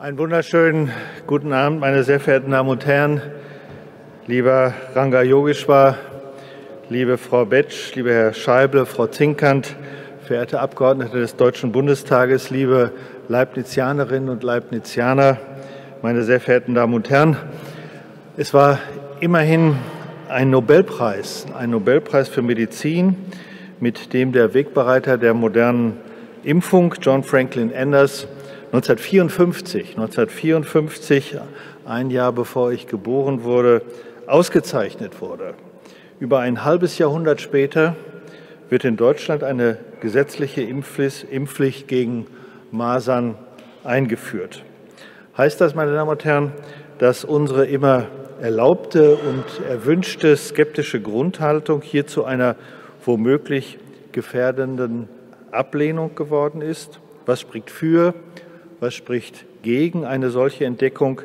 Einen wunderschönen guten Abend, meine sehr verehrten Damen und Herren, lieber Ranga Yogeshwar, liebe Frau Betsch, lieber Herr Scheible, Frau Zinkant, verehrte Abgeordnete des Deutschen Bundestages, liebe Leibnizianerinnen und Leibnizianer, meine sehr verehrten Damen und Herren. Es war immerhin ein Nobelpreis, ein Nobelpreis für Medizin, mit dem der Wegbereiter der modernen Impfung, John Franklin Anders, 1954, 1954, ein Jahr bevor ich geboren wurde, ausgezeichnet wurde. Über ein halbes Jahrhundert später wird in Deutschland eine gesetzliche Impfpflicht gegen Masern eingeführt. Heißt das, meine Damen und Herren, dass unsere immer erlaubte und erwünschte skeptische Grundhaltung hier zu einer womöglich gefährdenden Ablehnung geworden ist? Was spricht für, was spricht gegen eine solche Entdeckung,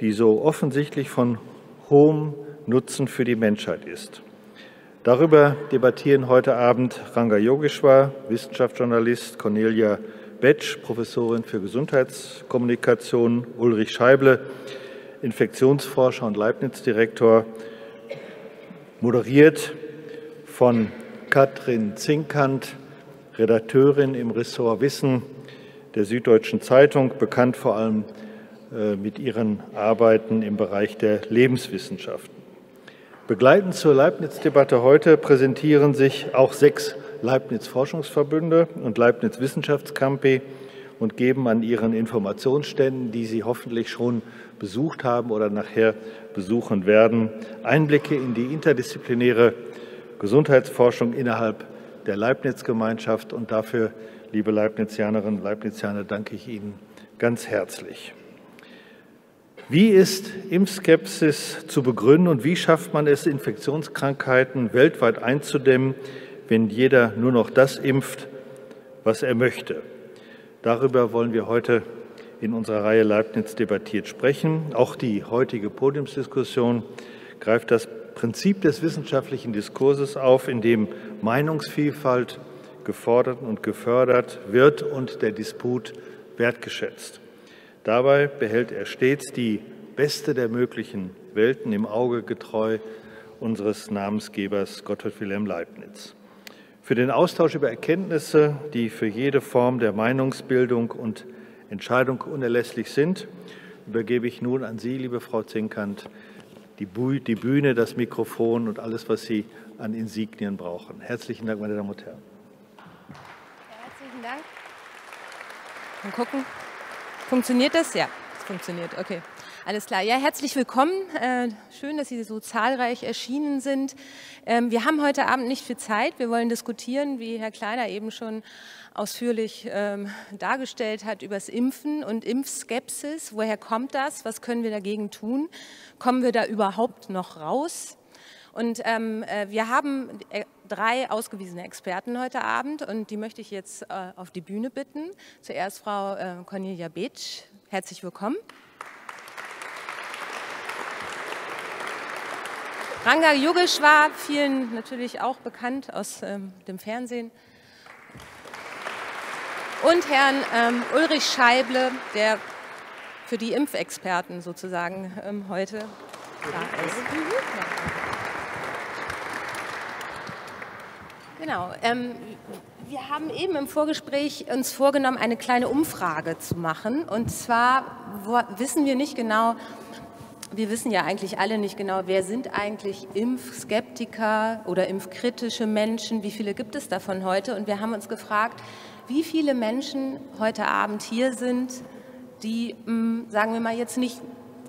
die so offensichtlich von hohem Nutzen für die Menschheit ist? Darüber debattieren heute Abend Ranga Yogeshwar, Wissenschaftsjournalist, Cornelia Betsch, Professorin für Gesundheitskommunikation, Ulrich Scheible, Infektionsforscher und Leibniz-Direktor, moderiert von Katrin Zinkant, Redakteurin im Ressort Wissen der Süddeutschen Zeitung, bekannt vor allem äh, mit ihren Arbeiten im Bereich der Lebenswissenschaften. Begleitend zur Leibniz-Debatte heute präsentieren sich auch sechs Leibniz-Forschungsverbünde und Leibniz-Wissenschaftscampi und geben an ihren Informationsständen, die Sie hoffentlich schon besucht haben oder nachher besuchen werden, Einblicke in die interdisziplinäre Gesundheitsforschung innerhalb der Leibniz-Gemeinschaft. Und dafür, liebe Leibnizianerinnen und Leibnizianer, danke ich Ihnen ganz herzlich. Wie ist Impfskepsis zu begründen und wie schafft man es, Infektionskrankheiten weltweit einzudämmen, wenn jeder nur noch das impft, was er möchte? Darüber wollen wir heute in unserer Reihe Leibniz debattiert sprechen. Auch die heutige Podiumsdiskussion greift das Prinzip des wissenschaftlichen Diskurses auf, in dem Meinungsvielfalt gefordert und gefördert wird und der Disput wertgeschätzt. Dabei behält er stets die beste der möglichen Welten im Auge getreu unseres Namensgebers Gottfried Wilhelm Leibniz. Für den Austausch über Erkenntnisse, die für jede Form der Meinungsbildung und Entscheidung unerlässlich sind, übergebe ich nun an Sie, liebe Frau Zinkant, die Bühne, das Mikrofon und alles, was Sie an Insignien brauchen. Herzlichen Dank, meine Damen und Herren. herzlichen Dank. Mal gucken. Funktioniert das? Ja, es funktioniert. Okay. Alles klar. Ja, herzlich willkommen. Äh, schön, dass Sie so zahlreich erschienen sind. Ähm, wir haben heute Abend nicht viel Zeit. Wir wollen diskutieren, wie Herr Kleiner eben schon ausführlich ähm, dargestellt hat, über das Impfen und Impfskepsis. Woher kommt das? Was können wir dagegen tun? Kommen wir da überhaupt noch raus? Und ähm, äh, wir haben äh, drei ausgewiesene Experten heute Abend und die möchte ich jetzt äh, auf die Bühne bitten. Zuerst Frau äh, Cornelia Beetsch. Herzlich willkommen. Ranga Yogeshwar, vielen natürlich auch bekannt aus ähm, dem Fernsehen. Und Herrn ähm, Ulrich Scheible, der für die Impfexperten sozusagen ähm, heute da ist. Genau. Ähm, wir haben eben im Vorgespräch uns vorgenommen, eine kleine Umfrage zu machen. Und zwar wo, wissen wir nicht genau, wir wissen ja eigentlich alle nicht genau, wer sind eigentlich Impfskeptiker oder impfkritische Menschen, wie viele gibt es davon heute? Und wir haben uns gefragt, wie viele Menschen heute Abend hier sind, die, hm, sagen wir mal, jetzt nicht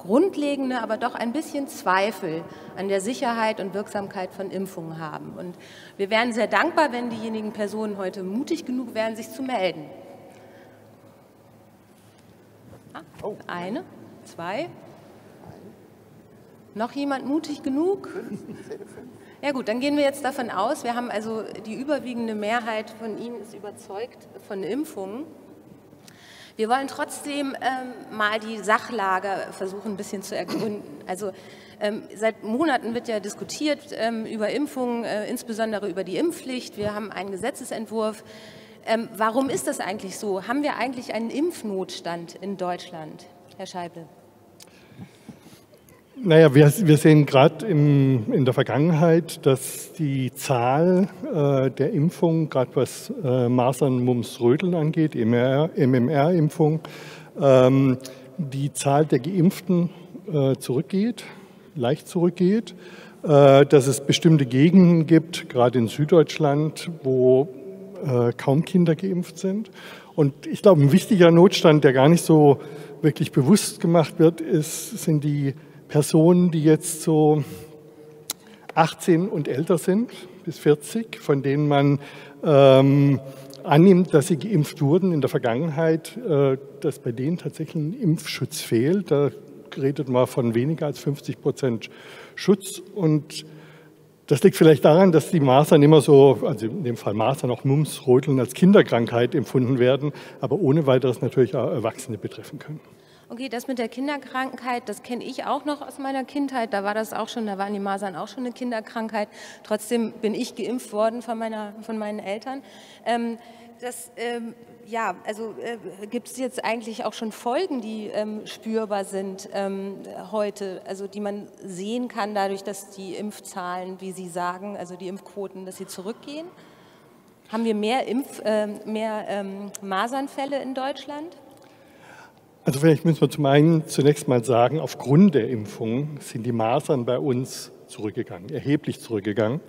grundlegende, aber doch ein bisschen Zweifel an der Sicherheit und Wirksamkeit von Impfungen haben. Und wir wären sehr dankbar, wenn diejenigen Personen heute mutig genug wären, sich zu melden. Ah, eine, zwei. Noch jemand mutig genug? Ja gut, dann gehen wir jetzt davon aus, wir haben also die überwiegende Mehrheit von Ihnen ist überzeugt von Impfungen. Wir wollen trotzdem ähm, mal die Sachlage versuchen, ein bisschen zu ergründen. Also ähm, seit Monaten wird ja diskutiert ähm, über Impfungen, äh, insbesondere über die Impfpflicht. Wir haben einen Gesetzesentwurf. Ähm, warum ist das eigentlich so? Haben wir eigentlich einen Impfnotstand in Deutschland? Herr Scheible. Naja, wir, wir sehen gerade in der Vergangenheit, dass die Zahl äh, der Impfungen, gerade was äh, Masern, Mumps, Röteln angeht, MMR-Impfung, ähm, die Zahl der Geimpften äh, zurückgeht, leicht zurückgeht, äh, dass es bestimmte Gegenden gibt, gerade in Süddeutschland, wo äh, kaum Kinder geimpft sind. Und ich glaube, ein wichtiger Notstand, der gar nicht so wirklich bewusst gemacht wird, ist, sind die Personen, die jetzt so 18 und älter sind, bis 40, von denen man ähm, annimmt, dass sie geimpft wurden in der Vergangenheit, äh, dass bei denen tatsächlich ein Impfschutz fehlt. Da redet man von weniger als 50 Prozent Schutz. Und das liegt vielleicht daran, dass die Masern immer so, also in dem Fall Masern auch Mumps, Röteln als Kinderkrankheit empfunden werden, aber ohne weiteres natürlich auch Erwachsene betreffen können. Okay, das mit der Kinderkrankheit, das kenne ich auch noch aus meiner Kindheit. Da war das auch schon, da waren die Masern auch schon eine Kinderkrankheit. Trotzdem bin ich geimpft worden von, meiner, von meinen Eltern. Ähm, das, ähm, ja, also äh, gibt es jetzt eigentlich auch schon Folgen, die ähm, spürbar sind ähm, heute, also die man sehen kann dadurch, dass die Impfzahlen, wie Sie sagen, also die Impfquoten, dass sie zurückgehen? Haben wir mehr, Impf, äh, mehr ähm, Masernfälle in Deutschland? Also vielleicht müssen wir zum einen zunächst mal sagen, aufgrund der Impfung sind die Masern bei uns zurückgegangen, erheblich zurückgegangen.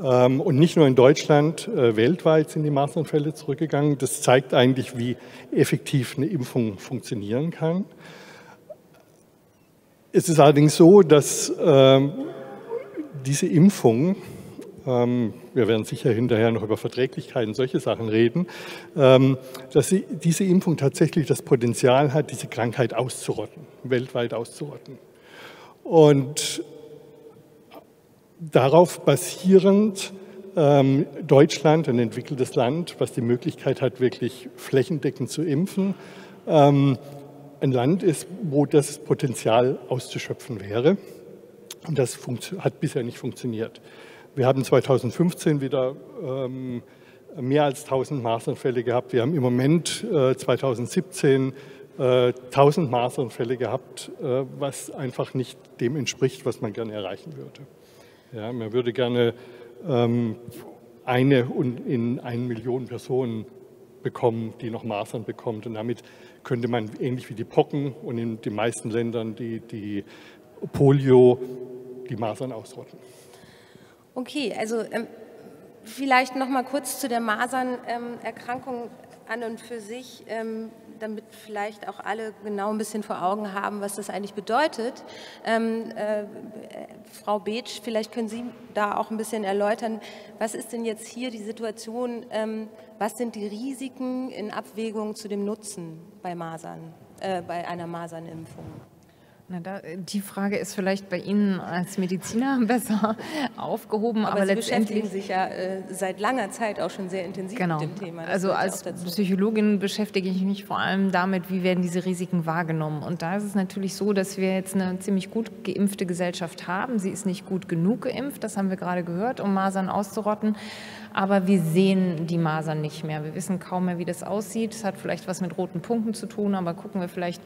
Ähm, und nicht nur in Deutschland, äh, weltweit sind die Masernfälle zurückgegangen. Das zeigt eigentlich, wie effektiv eine Impfung funktionieren kann. Es ist allerdings so, dass ähm, diese Impfung wir werden sicher hinterher noch über Verträglichkeiten und solche Sachen reden, ähm, dass diese Impfung tatsächlich das Potenzial hat, diese Krankheit auszurotten, weltweit auszurotten. Und darauf basierend ähm, Deutschland, ein entwickeltes Land, was die Möglichkeit hat, wirklich flächendeckend zu impfen, ein Land ist, wo das Potenzial auszuschöpfen wäre. Und das hat bisher nicht funktioniert. Wir haben 2015 wieder ähm, mehr als 1000 Masernfälle gehabt. Wir haben im Moment äh, 2017 äh, 1000 Masernfälle gehabt, äh, was einfach nicht dem entspricht, was man gerne erreichen würde. Ja, man würde gerne ähm, eine in eine Million Personen bekommen, die noch Masern bekommt. Und damit könnte man ähnlich wie die Pocken und in den meisten Ländern die, die Polio die Masern ausrotten. Okay, also ähm, vielleicht noch mal kurz zu der Masernerkrankung ähm, an und für sich, ähm, damit vielleicht auch alle genau ein bisschen vor Augen haben, was das eigentlich bedeutet. Ähm, äh, Frau Beetsch, vielleicht können Sie da auch ein bisschen erläutern, was ist denn jetzt hier die Situation, ähm, was sind die Risiken in Abwägung zu dem Nutzen bei Masern, äh, bei einer Masernimpfung? Na, da, die Frage ist vielleicht bei Ihnen als Mediziner besser aufgehoben, aber, aber Sie beschäftigen sich ja äh, seit langer Zeit auch schon sehr intensiv genau. mit dem Thema. Das also als Psychologin beschäftige ich mich vor allem damit, wie werden diese Risiken wahrgenommen. Und da ist es natürlich so, dass wir jetzt eine ziemlich gut geimpfte Gesellschaft haben. Sie ist nicht gut genug geimpft, das haben wir gerade gehört, um Masern auszurotten aber wir sehen die Masern nicht mehr. Wir wissen kaum mehr, wie das aussieht. Es hat vielleicht was mit roten Punkten zu tun, aber gucken wir vielleicht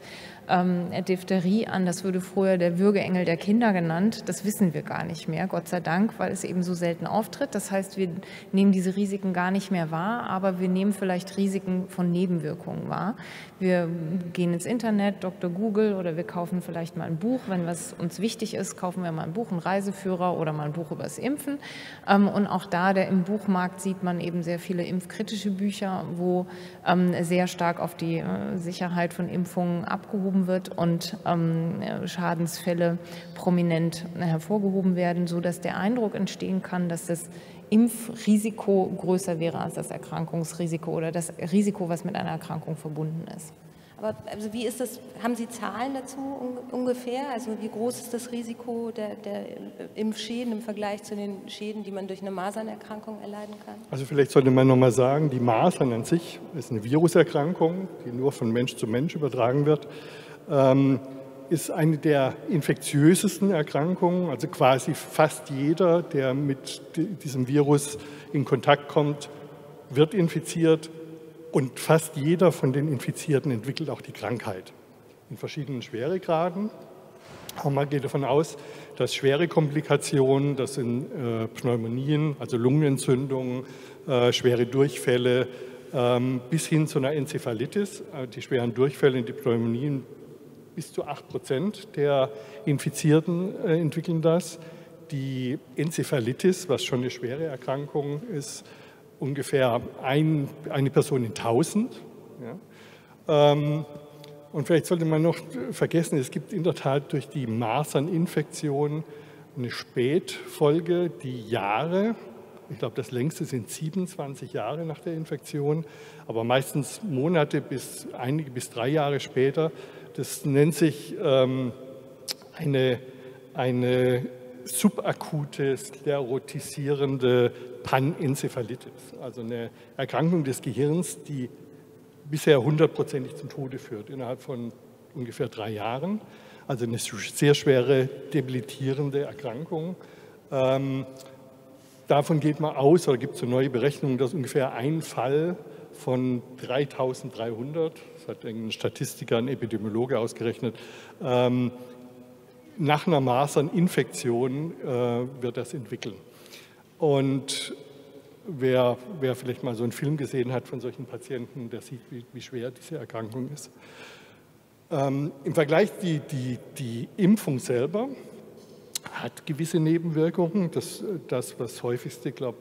ähm, Diphtherie an. Das würde früher der Würgeengel der Kinder genannt. Das wissen wir gar nicht mehr, Gott sei Dank, weil es eben so selten auftritt. Das heißt, wir nehmen diese Risiken gar nicht mehr wahr, aber wir nehmen vielleicht Risiken von Nebenwirkungen wahr. Wir gehen ins Internet, Dr. Google oder wir kaufen vielleicht mal ein Buch. Wenn was uns wichtig ist, kaufen wir mal ein Buch, einen Reiseführer oder mal ein Buch über das Impfen. Ähm, und auch da, der im Buchmarkt Markt sieht man eben sehr viele impfkritische Bücher, wo ähm, sehr stark auf die äh, Sicherheit von Impfungen abgehoben wird und ähm, Schadensfälle prominent hervorgehoben werden, sodass der Eindruck entstehen kann, dass das Impfrisiko größer wäre als das Erkrankungsrisiko oder das Risiko, was mit einer Erkrankung verbunden ist. Aber also wie ist das, haben Sie Zahlen dazu ungefähr? Also wie groß ist das Risiko der, der Impfschäden im Vergleich zu den Schäden, die man durch eine Masernerkrankung erleiden kann? Also vielleicht sollte man nochmal sagen, die Masern an sich ist eine Viruserkrankung, die nur von Mensch zu Mensch übertragen wird. Ähm, ist eine der infektiösesten Erkrankungen. Also quasi fast jeder, der mit diesem Virus in Kontakt kommt, wird infiziert und fast jeder von den Infizierten entwickelt auch die Krankheit. in verschiedenen Schweregraden. Aber man geht davon aus, dass schwere Komplikationen, das sind äh, Pneumonien, also Lungenentzündungen, äh, schwere Durchfälle, ähm, bis hin zu einer Enzephalitis, äh, die schweren Durchfälle, die Pneumonien, bis zu 8 Prozent der Infizierten äh, entwickeln das. Die Enzephalitis, was schon eine schwere Erkrankung ist, ungefähr ein, eine Person in 1000. Ja. Ähm, und vielleicht sollte man noch vergessen, es gibt in der Tat durch die Maserninfektion eine Spätfolge, die Jahre, ich glaube das längste sind 27 Jahre nach der Infektion, aber meistens Monate bis einige bis drei Jahre später. Das nennt sich ähm, eine, eine subakute sklerotisierende Panenzephalitis, also eine Erkrankung des Gehirns, die bisher hundertprozentig zum Tode führt, innerhalb von ungefähr drei Jahren. Also eine sehr schwere, debilitierende Erkrankung. Ähm, davon geht man aus, oder gibt es so neue Berechnungen, dass ungefähr ein Fall von 3300, das hat ein Statistiker, ein Epidemiologe ausgerechnet, ähm, nach einer Maserninfektion äh, wird das entwickeln. Und wer, wer vielleicht mal so einen Film gesehen hat von solchen Patienten, der sieht, wie, wie schwer diese Erkrankung ist. Ähm, Im Vergleich die, die, die Impfung selber hat gewisse Nebenwirkungen. Das, das was häufigste, glaube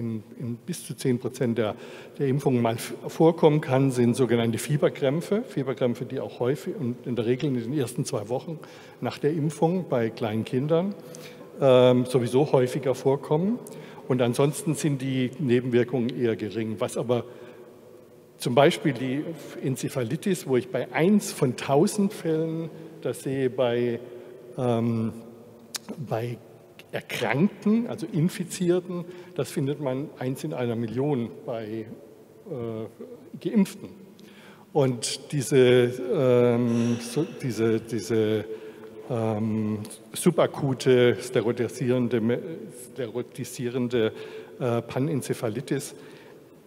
in, in bis zu 10 Prozent der, der Impfungen mal vorkommen kann, sind sogenannte Fieberkrämpfe. Fieberkrämpfe, die auch häufig und in der Regel in den ersten zwei Wochen nach der Impfung bei kleinen Kindern ähm, sowieso häufiger vorkommen. Und ansonsten sind die Nebenwirkungen eher gering. Was aber zum Beispiel die Enzephalitis, wo ich bei 1 von 1000 Fällen das sehe bei, ähm, bei Erkrankten, also Infizierten, das findet man eins in einer Million bei äh, Geimpften. Und diese, ähm, so, diese, diese ähm, subakute steroidisierende, steroidisierende äh, Panenzephalitis,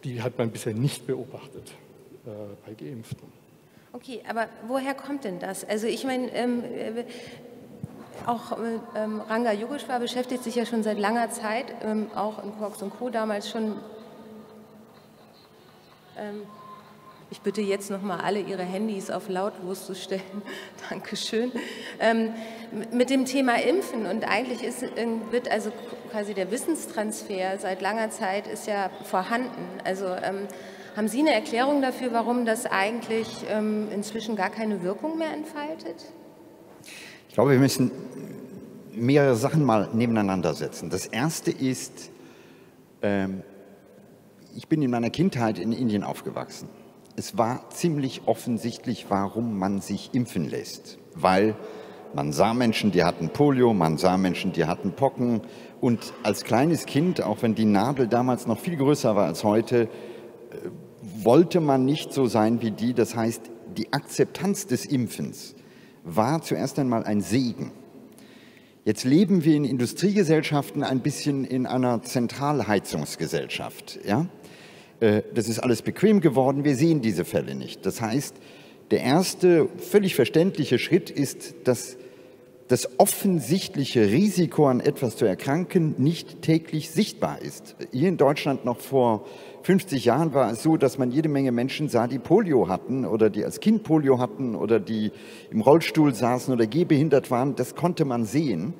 die hat man bisher nicht beobachtet äh, bei Geimpften. Okay, aber woher kommt denn das? Also ich meine, ähm, äh, auch ähm, Ranga Yogeshwar beschäftigt sich ja schon seit langer Zeit, ähm, auch in Quarks und Co. damals schon ähm, ich bitte jetzt noch mal alle Ihre Handys auf lautlos zu stellen. Dankeschön. Ähm, mit dem Thema Impfen und eigentlich ist, äh, wird also quasi der Wissenstransfer seit langer Zeit ist ja vorhanden. Also ähm, haben Sie eine Erklärung dafür, warum das eigentlich ähm, inzwischen gar keine Wirkung mehr entfaltet? Ich glaube, wir müssen mehrere Sachen mal nebeneinander setzen. Das erste ist, ähm, ich bin in meiner Kindheit in Indien aufgewachsen es war ziemlich offensichtlich, warum man sich impfen lässt. Weil man sah Menschen, die hatten Polio, man sah Menschen, die hatten Pocken. Und als kleines Kind, auch wenn die Nadel damals noch viel größer war als heute, äh, wollte man nicht so sein wie die. Das heißt, die Akzeptanz des Impfens war zuerst einmal ein Segen. Jetzt leben wir in Industriegesellschaften ein bisschen in einer Zentralheizungsgesellschaft. Ja? Äh, das ist alles bequem geworden, wir sehen diese Fälle nicht. Das heißt, der erste völlig verständliche Schritt ist, dass das offensichtliche Risiko an etwas zu erkranken nicht täglich sichtbar ist. Hier in Deutschland noch vor 50 Jahren war es so, dass man jede Menge Menschen sah, die Polio hatten oder die als Kind Polio hatten oder die im Rollstuhl saßen oder gehbehindert waren. Das konnte man sehen.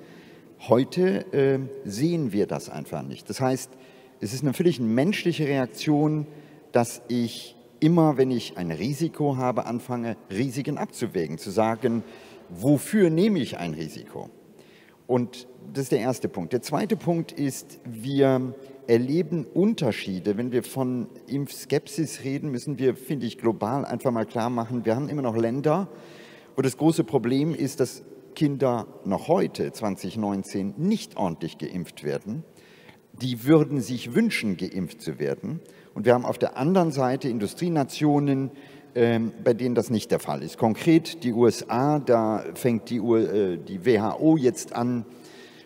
Heute äh, sehen wir das einfach nicht. Das heißt, es ist eine völlig menschliche Reaktion, dass ich immer, wenn ich ein Risiko habe, anfange, Risiken abzuwägen, zu sagen, wofür nehme ich ein Risiko? Und das ist der erste Punkt. Der zweite Punkt ist, wir erleben Unterschiede. Wenn wir von Impfskepsis reden, müssen wir, finde ich, global einfach mal klar machen, wir haben immer noch Länder, wo das große Problem ist, dass Kinder noch heute, 2019, nicht ordentlich geimpft werden die würden sich wünschen, geimpft zu werden. Und wir haben auf der anderen Seite Industrienationen, ähm, bei denen das nicht der Fall ist. Konkret die USA, da fängt die, äh, die WHO jetzt an,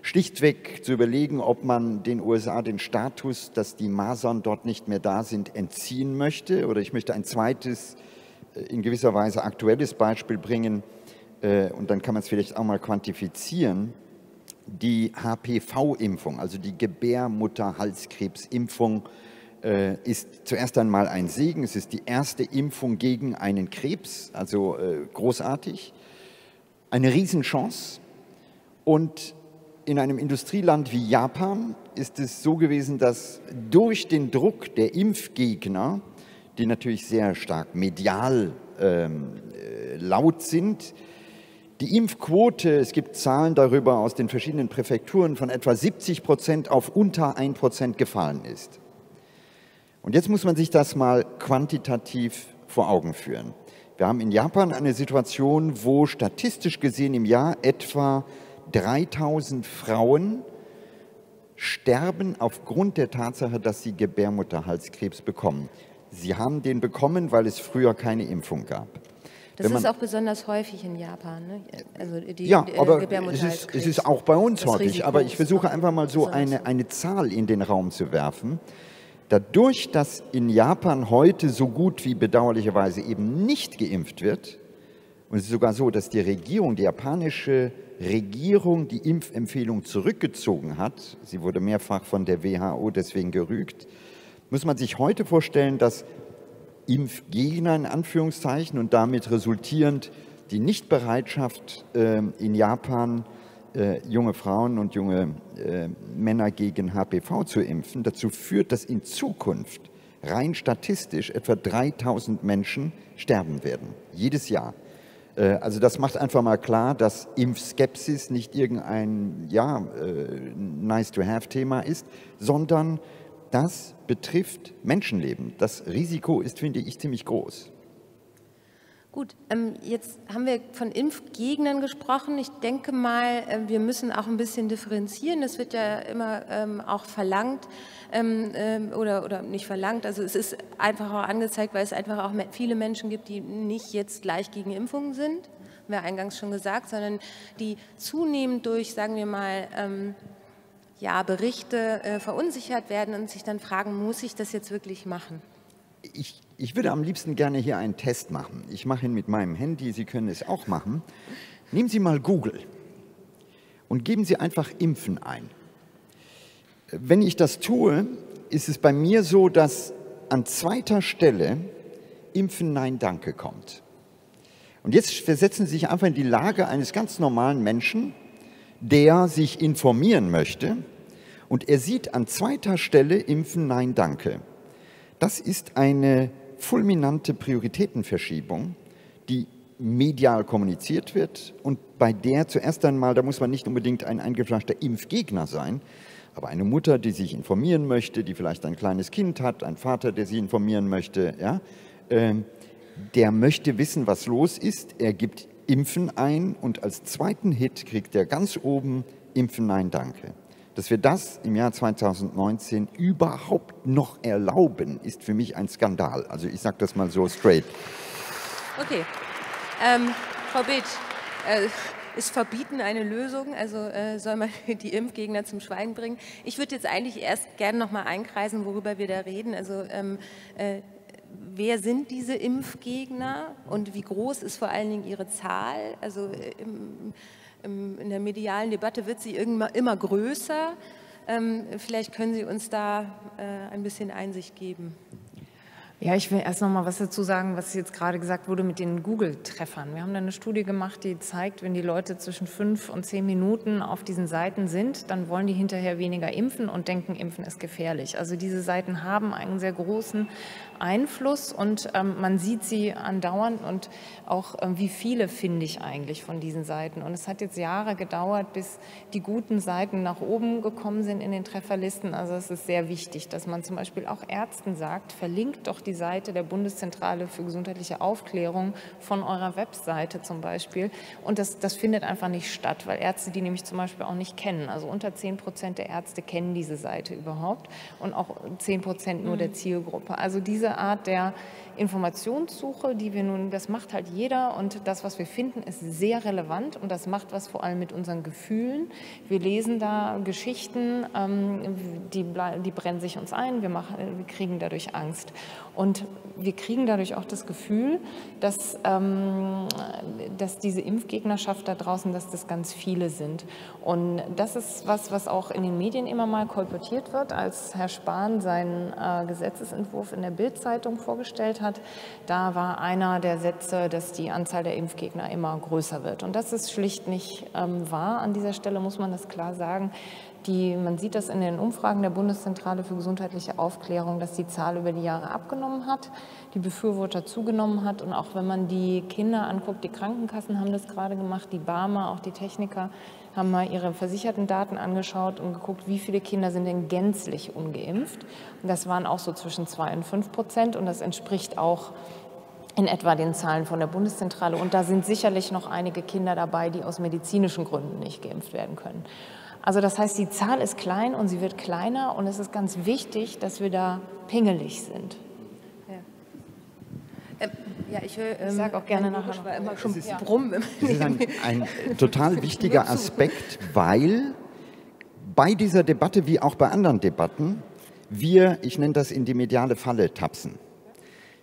schlichtweg zu überlegen, ob man den USA den Status, dass die Masern dort nicht mehr da sind, entziehen möchte. Oder ich möchte ein zweites in gewisser Weise aktuelles Beispiel bringen äh, und dann kann man es vielleicht auch mal quantifizieren. Die HPV-Impfung, also die Gebärmutterhalskrebsimpfung, äh, ist zuerst einmal ein Segen. Es ist die erste Impfung gegen einen Krebs, also äh, großartig. Eine Riesenchance. Und in einem Industrieland wie Japan ist es so gewesen, dass durch den Druck der Impfgegner, die natürlich sehr stark medial ähm, äh, laut sind, die Impfquote, es gibt Zahlen darüber aus den verschiedenen Präfekturen, von etwa 70 Prozent auf unter 1 Prozent gefallen ist. Und jetzt muss man sich das mal quantitativ vor Augen führen. Wir haben in Japan eine Situation, wo statistisch gesehen im Jahr etwa 3000 Frauen sterben aufgrund der Tatsache, dass sie Gebärmutterhalskrebs bekommen. Sie haben den bekommen, weil es früher keine Impfung gab. Das ist auch besonders häufig in Japan. Ne? Also die, ja, aber es ist, es ist, auch bei uns häufig. Aber ich versuche einfach mal so eine, eine Zahl in den Raum zu werfen. Dadurch, dass in Japan heute so gut wie bedauerlicherweise eben nicht geimpft wird, und es ist sogar so, dass die Regierung, die japanische Regierung die Impfempfehlung zurückgezogen hat, sie wurde mehrfach von der WHO deswegen gerügt, muss man sich heute vorstellen, dass Impfgegner in Anführungszeichen und damit resultierend die Nichtbereitschaft äh, in Japan, äh, junge Frauen und junge äh, Männer gegen HPV zu impfen, dazu führt, dass in Zukunft rein statistisch etwa 3000 Menschen sterben werden, jedes Jahr. Äh, also das macht einfach mal klar, dass Impfskepsis nicht irgendein ja, äh, nice-to-have-Thema ist, sondern das betrifft Menschenleben. Das Risiko ist, finde ich, ziemlich groß. Gut, ähm, jetzt haben wir von Impfgegnern gesprochen. Ich denke mal, äh, wir müssen auch ein bisschen differenzieren. Das wird ja immer ähm, auch verlangt ähm, oder, oder nicht verlangt. Also es ist einfach auch angezeigt, weil es einfach auch viele Menschen gibt, die nicht jetzt gleich gegen Impfungen sind, haben wir eingangs schon gesagt, sondern die zunehmend durch, sagen wir mal, ja, Berichte äh, verunsichert werden und sich dann fragen, muss ich das jetzt wirklich machen? Ich, ich würde am liebsten gerne hier einen Test machen. Ich mache ihn mit meinem Handy, Sie können es auch machen. Nehmen Sie mal Google und geben Sie einfach Impfen ein. Wenn ich das tue, ist es bei mir so, dass an zweiter Stelle Impfen Nein Danke kommt. Und jetzt versetzen Sie sich einfach in die Lage eines ganz normalen Menschen, der sich informieren möchte und er sieht an zweiter Stelle Impfen Nein Danke. Das ist eine fulminante Prioritätenverschiebung, die medial kommuniziert wird und bei der zuerst einmal, da muss man nicht unbedingt ein eingefleischter Impfgegner sein, aber eine Mutter, die sich informieren möchte, die vielleicht ein kleines Kind hat, ein Vater, der sie informieren möchte, ja, äh, der möchte wissen, was los ist. Er gibt Impfen ein und als zweiten Hit kriegt er ganz oben Impfen Nein Danke. Dass wir das im Jahr 2019 überhaupt noch erlauben, ist für mich ein Skandal. Also ich sage das mal so straight. Okay. Ähm, Frau Beetsch, äh, ist Verbieten eine Lösung? Also äh, soll man die Impfgegner zum Schweigen bringen? Ich würde jetzt eigentlich erst gerne noch mal einkreisen, worüber wir da reden. Also ähm, äh, wer sind diese Impfgegner und wie groß ist vor allen Dingen ihre Zahl? Also äh, im, in der medialen Debatte wird sie immer, immer größer. Ähm, vielleicht können Sie uns da äh, ein bisschen Einsicht geben. Ja, ich will erst noch mal was dazu sagen, was jetzt gerade gesagt wurde mit den Google-Treffern. Wir haben da eine Studie gemacht, die zeigt, wenn die Leute zwischen fünf und zehn Minuten auf diesen Seiten sind, dann wollen die hinterher weniger impfen und denken, impfen ist gefährlich. Also diese Seiten haben einen sehr großen Einfluss und ähm, man sieht sie andauernd und auch ähm, wie viele finde ich eigentlich von diesen Seiten. Und es hat jetzt Jahre gedauert, bis die guten Seiten nach oben gekommen sind in den Trefferlisten. Also es ist sehr wichtig, dass man zum Beispiel auch Ärzten sagt, verlinkt doch die Seite der Bundeszentrale für gesundheitliche Aufklärung von eurer Webseite zum Beispiel. Und das, das findet einfach nicht statt, weil Ärzte die nämlich zum Beispiel auch nicht kennen. Also unter 10 Prozent der Ärzte kennen diese Seite überhaupt und auch 10 Prozent nur der mhm. Zielgruppe. Also diese diese Art der Informationssuche, die wir nun, das macht halt jeder und das, was wir finden, ist sehr relevant und das macht was vor allem mit unseren Gefühlen. Wir lesen da Geschichten, ähm, die, die brennen sich uns ein, wir, machen, wir kriegen dadurch Angst. Und wir kriegen dadurch auch das Gefühl, dass, ähm, dass diese Impfgegnerschaft da draußen, dass das ganz viele sind. Und das ist was, was auch in den Medien immer mal kolportiert wird, als Herr Spahn seinen äh, Gesetzesentwurf in der Bildzeitung vorgestellt hat. Da war einer der Sätze, dass die Anzahl der Impfgegner immer größer wird. Und das ist schlicht nicht ähm, wahr. An dieser Stelle muss man das klar sagen. Die, man sieht das in den Umfragen der Bundeszentrale für gesundheitliche Aufklärung, dass die Zahl über die Jahre abgenommen hat, die Befürworter zugenommen hat. Und auch wenn man die Kinder anguckt, die Krankenkassen haben das gerade gemacht, die Barmer, auch die Techniker haben mal ihre versicherten Daten angeschaut und geguckt, wie viele Kinder sind denn gänzlich ungeimpft. Das waren auch so zwischen zwei und fünf Prozent. Und das entspricht auch in etwa den Zahlen von der Bundeszentrale. Und da sind sicherlich noch einige Kinder dabei, die aus medizinischen Gründen nicht geimpft werden können. Also das heißt, die Zahl ist klein und sie wird kleiner und es ist ganz wichtig, dass wir da pingelig sind. Ja, ähm, ja ich, ähm, ich sage auch gerne nachher noch. War immer schon ist, brumm. Das ist ein, ein total wichtiger Aspekt, weil bei dieser Debatte wie auch bei anderen Debatten wir, ich nenne das in die mediale Falle tapsen.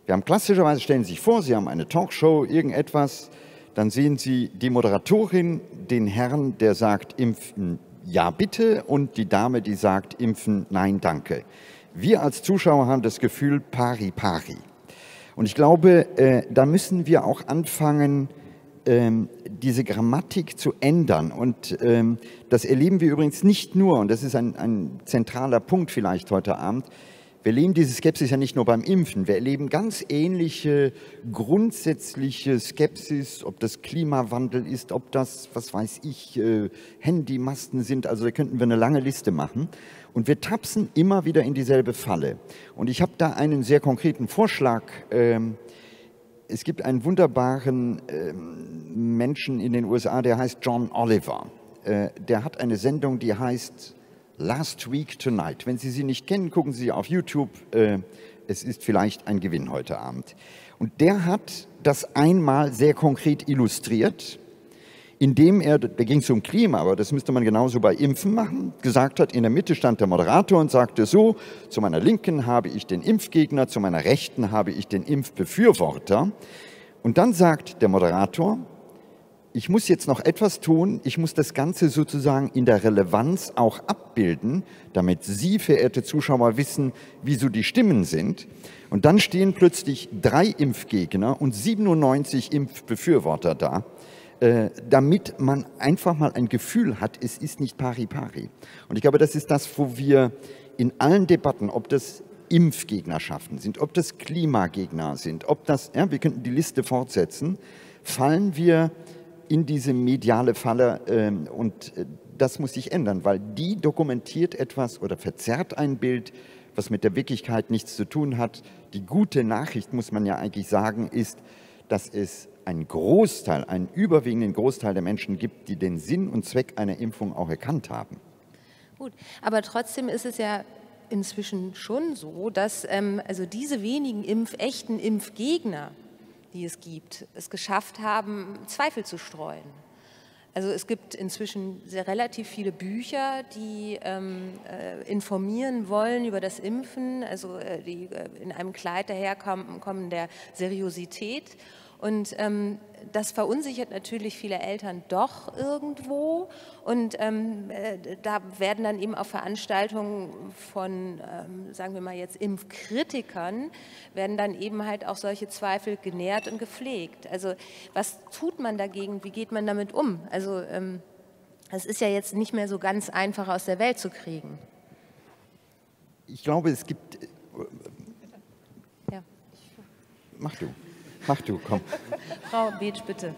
Wir haben klassischerweise, stellen Sie sich vor, Sie haben eine Talkshow, irgendetwas, dann sehen Sie die Moderatorin, den Herrn, der sagt, impfen ja bitte und die Dame, die sagt impfen, nein danke. Wir als Zuschauer haben das Gefühl pari pari. Und ich glaube, äh, da müssen wir auch anfangen, ähm, diese Grammatik zu ändern. Und ähm, das erleben wir übrigens nicht nur, und das ist ein, ein zentraler Punkt vielleicht heute Abend, wir erleben diese Skepsis ja nicht nur beim Impfen, wir erleben ganz ähnliche grundsätzliche Skepsis, ob das Klimawandel ist, ob das, was weiß ich, äh, Handymasten sind, also da könnten wir eine lange Liste machen. Und wir tapsen immer wieder in dieselbe Falle. Und ich habe da einen sehr konkreten Vorschlag. Ähm, es gibt einen wunderbaren ähm, Menschen in den USA, der heißt John Oliver. Äh, der hat eine Sendung, die heißt Last Week Tonight. Wenn Sie sie nicht kennen, gucken Sie auf YouTube. Äh, es ist vielleicht ein Gewinn heute Abend. Und der hat das einmal sehr konkret illustriert, indem er, da ging es um Klima, aber das müsste man genauso bei Impfen machen, gesagt hat, in der Mitte stand der Moderator und sagte so, zu meiner Linken habe ich den Impfgegner, zu meiner Rechten habe ich den Impfbefürworter. Und dann sagt der Moderator, ich muss jetzt noch etwas tun, ich muss das Ganze sozusagen in der Relevanz auch abbilden, damit Sie, verehrte Zuschauer, wissen, wieso die Stimmen sind. Und dann stehen plötzlich drei Impfgegner und 97 Impfbefürworter da, damit man einfach mal ein Gefühl hat, es ist nicht pari pari. Und ich glaube, das ist das, wo wir in allen Debatten, ob das Impfgegnerschaften sind, ob das Klimagegner sind, ob das, ja, wir könnten die Liste fortsetzen, fallen wir in diese mediale Falle ähm, und äh, das muss sich ändern, weil die dokumentiert etwas oder verzerrt ein Bild, was mit der Wirklichkeit nichts zu tun hat. Die gute Nachricht, muss man ja eigentlich sagen, ist, dass es einen Großteil, einen überwiegenden Großteil der Menschen gibt, die den Sinn und Zweck einer Impfung auch erkannt haben. Gut, aber trotzdem ist es ja inzwischen schon so, dass ähm, also diese wenigen Impf echten Impfgegner die es gibt, es geschafft haben, Zweifel zu streuen. Also es gibt inzwischen sehr relativ viele Bücher, die ähm, äh, informieren wollen über das Impfen, also äh, die äh, in einem Kleid daherkommen der Seriosität. Und ähm, das verunsichert natürlich viele Eltern doch irgendwo. Und ähm, äh, da werden dann eben auf Veranstaltungen von, ähm, sagen wir mal jetzt, Impfkritikern, werden dann eben halt auch solche Zweifel genährt und gepflegt. Also was tut man dagegen? Wie geht man damit um? Also ähm, es ist ja jetzt nicht mehr so ganz einfach aus der Welt zu kriegen. Ich glaube, es gibt... Ja. Mach du. Mach du, komm. Frau Beetsch, bitte.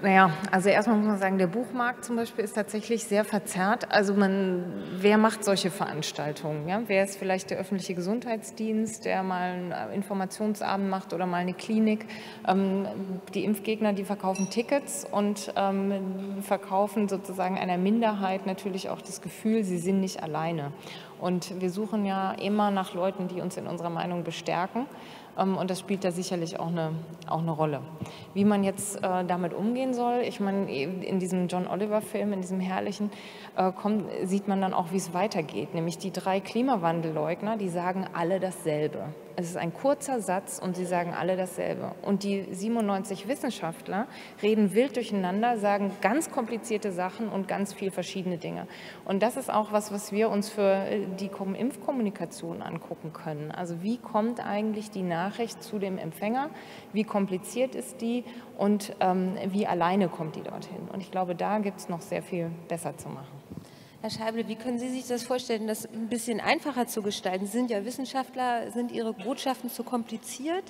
Naja, also erstmal muss man sagen, der Buchmarkt zum Beispiel ist tatsächlich sehr verzerrt. Also man, wer macht solche Veranstaltungen? Ja? Wer ist vielleicht der öffentliche Gesundheitsdienst, der mal einen äh, Informationsabend macht oder mal eine Klinik? Ähm, die Impfgegner, die verkaufen Tickets und ähm, verkaufen sozusagen einer Minderheit natürlich auch das Gefühl, sie sind nicht alleine. Und wir suchen ja immer nach Leuten, die uns in unserer Meinung bestärken. Ähm, und das spielt da sicherlich auch eine, auch eine Rolle. Wie man jetzt äh, damit umgehen soll, ich meine, in diesem John Oliver-Film, in diesem herrlichen, kommt, sieht man dann auch, wie es weitergeht. Nämlich die drei Klimawandelleugner, die sagen alle dasselbe. Es ist ein kurzer Satz und sie sagen alle dasselbe. Und die 97 Wissenschaftler reden wild durcheinander, sagen ganz komplizierte Sachen und ganz viel verschiedene Dinge. Und das ist auch was, was wir uns für äh, die Impfkommunikation angucken können. Also wie kommt eigentlich die Nachricht zu dem Empfänger? Wie kompliziert ist die? Und ähm, wie alleine kommt die dorthin? Und ich glaube, da gibt es noch sehr viel besser zu machen. Herr Scheible, wie können Sie sich das vorstellen, das ein bisschen einfacher zu gestalten? Sie sind ja Wissenschaftler, sind Ihre Botschaften zu kompliziert?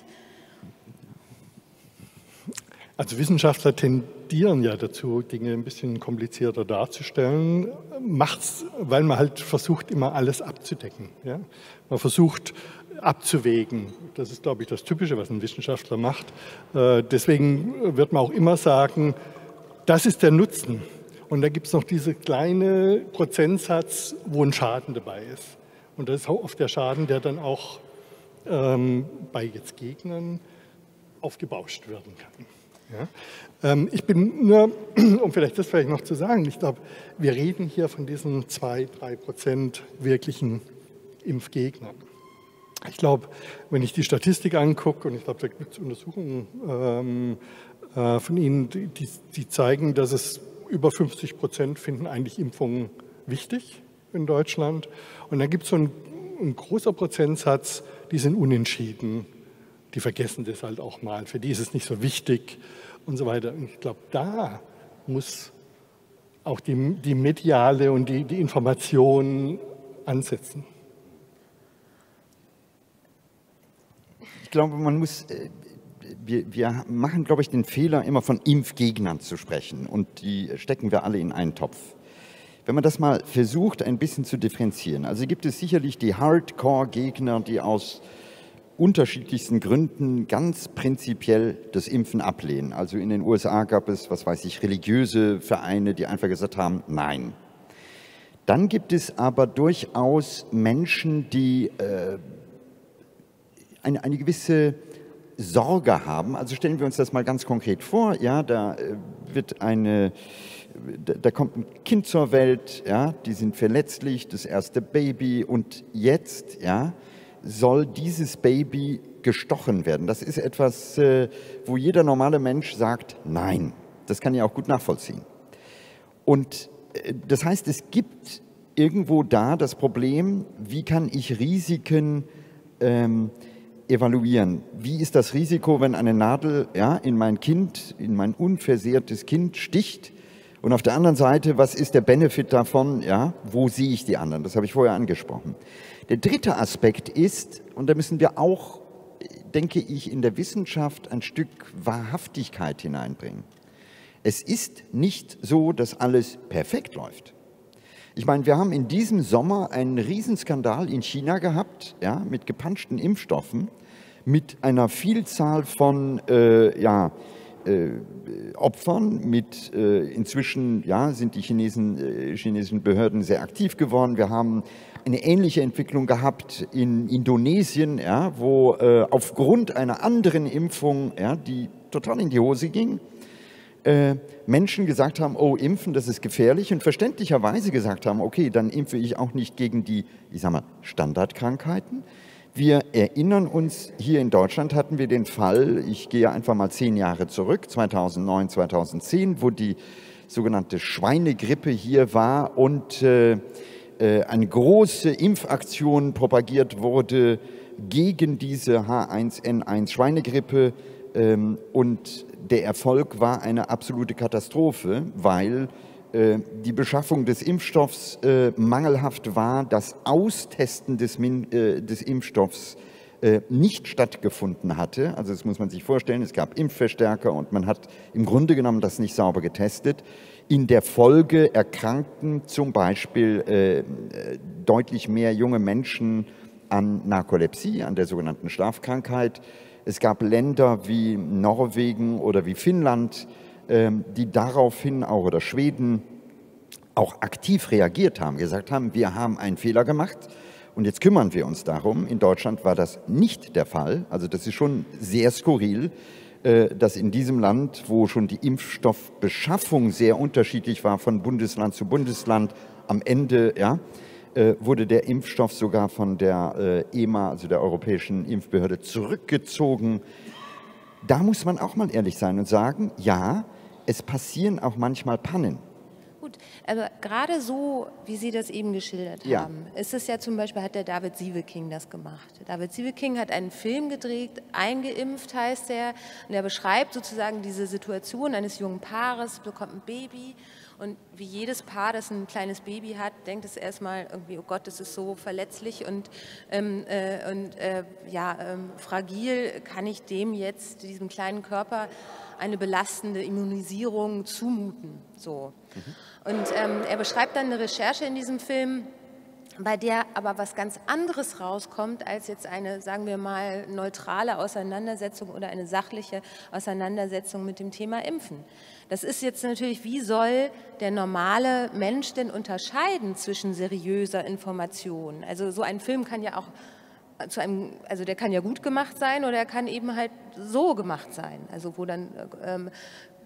Also Wissenschaftler tendieren ja dazu, Dinge ein bisschen komplizierter darzustellen, macht's, weil man halt versucht, immer alles abzudecken. Ja? Man versucht abzuwägen. Das ist, glaube ich, das Typische, was ein Wissenschaftler macht. Äh, deswegen wird man auch immer sagen, das ist der Nutzen und da gibt es noch diesen kleinen Prozentsatz, wo ein Schaden dabei ist. Und das ist oft der Schaden, der dann auch ähm, bei jetzt Gegnern aufgebauscht werden kann. Ja? Ähm, ich bin nur, um vielleicht das vielleicht noch zu sagen, ich glaube, wir reden hier von diesen zwei, drei Prozent wirklichen Impfgegnern. Ich glaube, wenn ich die Statistik angucke, und ich glaube, da gibt es Untersuchungen ähm, äh, von Ihnen, die, die zeigen, dass es über 50 Prozent finden eigentlich Impfungen wichtig in Deutschland. Und dann gibt es so einen, ein großer Prozentsatz, die sind unentschieden. Die vergessen das halt auch mal. Für die ist es nicht so wichtig und so weiter. Und ich glaube, da muss auch die, die mediale und die, die Information ansetzen. Ich glaube, man muss äh, wir, wir machen, glaube ich, den Fehler, immer von Impfgegnern zu sprechen. Und die stecken wir alle in einen Topf. Wenn man das mal versucht, ein bisschen zu differenzieren, also gibt es sicherlich die Hardcore-Gegner, die aus unterschiedlichsten Gründen ganz prinzipiell das Impfen ablehnen. Also in den USA gab es, was weiß ich, religiöse Vereine, die einfach gesagt haben, nein. Dann gibt es aber durchaus Menschen, die äh, eine, eine gewisse Sorge haben. Also stellen wir uns das mal ganz konkret vor. Ja, da äh, wird eine, da kommt ein Kind zur Welt. Ja, die sind verletzlich, das erste Baby und jetzt, ja, soll dieses Baby gestochen werden. Das ist etwas, äh, wo jeder normale Mensch sagt, nein. Das kann ich auch gut nachvollziehen. Und äh, das heißt, es gibt irgendwo da das Problem, wie kann ich Risiken ähm, evaluieren. Wie ist das Risiko, wenn eine Nadel ja, in mein Kind, in mein unversehrtes Kind sticht? Und auf der anderen Seite, was ist der Benefit davon? Ja, wo sehe ich die anderen? Das habe ich vorher angesprochen. Der dritte Aspekt ist, und da müssen wir auch, denke ich, in der Wissenschaft ein Stück Wahrhaftigkeit hineinbringen. Es ist nicht so, dass alles perfekt läuft. Ich meine, wir haben in diesem Sommer einen Riesenskandal in China gehabt, ja, mit gepanschten Impfstoffen, mit einer Vielzahl von äh, ja, äh, Opfern. Mit äh, inzwischen ja, sind die Chinesen, äh, chinesischen Behörden sehr aktiv geworden. Wir haben eine ähnliche Entwicklung gehabt in Indonesien, ja, wo äh, aufgrund einer anderen Impfung, ja, die total in die Hose ging, äh, Menschen gesagt haben, oh, impfen, das ist gefährlich und verständlicherweise gesagt haben, okay, dann impfe ich auch nicht gegen die, ich sag mal, Standardkrankheiten. Wir erinnern uns, hier in Deutschland hatten wir den Fall, ich gehe einfach mal zehn Jahre zurück, 2009, 2010, wo die sogenannte Schweinegrippe hier war und äh, äh, eine große Impfaktion propagiert wurde gegen diese H1N1 Schweinegrippe ähm, und der Erfolg war eine absolute Katastrophe, weil die Beschaffung des Impfstoffs äh, mangelhaft war, das Austesten des, äh, des Impfstoffs äh, nicht stattgefunden hatte. Also das muss man sich vorstellen, es gab Impfverstärker und man hat im Grunde genommen das nicht sauber getestet. In der Folge erkrankten zum Beispiel äh, deutlich mehr junge Menschen an Narkolepsie, an der sogenannten Schlafkrankheit. Es gab Länder wie Norwegen oder wie Finnland, äh, die daraufhin auch oder Schweden auch aktiv reagiert haben, gesagt haben, wir haben einen Fehler gemacht und jetzt kümmern wir uns darum. In Deutschland war das nicht der Fall. Also das ist schon sehr skurril, äh, dass in diesem Land, wo schon die Impfstoffbeschaffung sehr unterschiedlich war von Bundesland zu Bundesland, am Ende ja, äh, wurde der Impfstoff sogar von der äh, EMA, also der Europäischen Impfbehörde, zurückgezogen. Da muss man auch mal ehrlich sein und sagen, ja, es passieren auch manchmal Pannen. Gut, aber gerade so, wie Sie das eben geschildert Ja. haben, ist es ja zum Beispiel, hat der David Sieveking das gemacht. David Sieveking hat einen Film gedreht, Eingeimpft heißt er, und er beschreibt sozusagen diese Situation eines jungen Paares, bekommt ein Baby und wie jedes Paar, das ein kleines Baby hat, denkt es erstmal irgendwie, oh Gott, das ist so verletzlich und, ähm, äh, und äh, ja, ähm, fragil, kann ich dem jetzt, diesem kleinen Körper, eine belastende Immunisierung zumuten. So. Und ähm, er beschreibt dann eine Recherche in diesem Film, bei der aber was ganz anderes rauskommt als jetzt eine, sagen wir mal, neutrale Auseinandersetzung oder eine sachliche Auseinandersetzung mit dem Thema Impfen. Das ist jetzt natürlich, wie soll der normale Mensch denn unterscheiden zwischen seriöser Information? Also so ein Film kann ja auch zu einem, also der kann ja gut gemacht sein oder er kann eben halt so gemacht sein. Also wo dann ähm,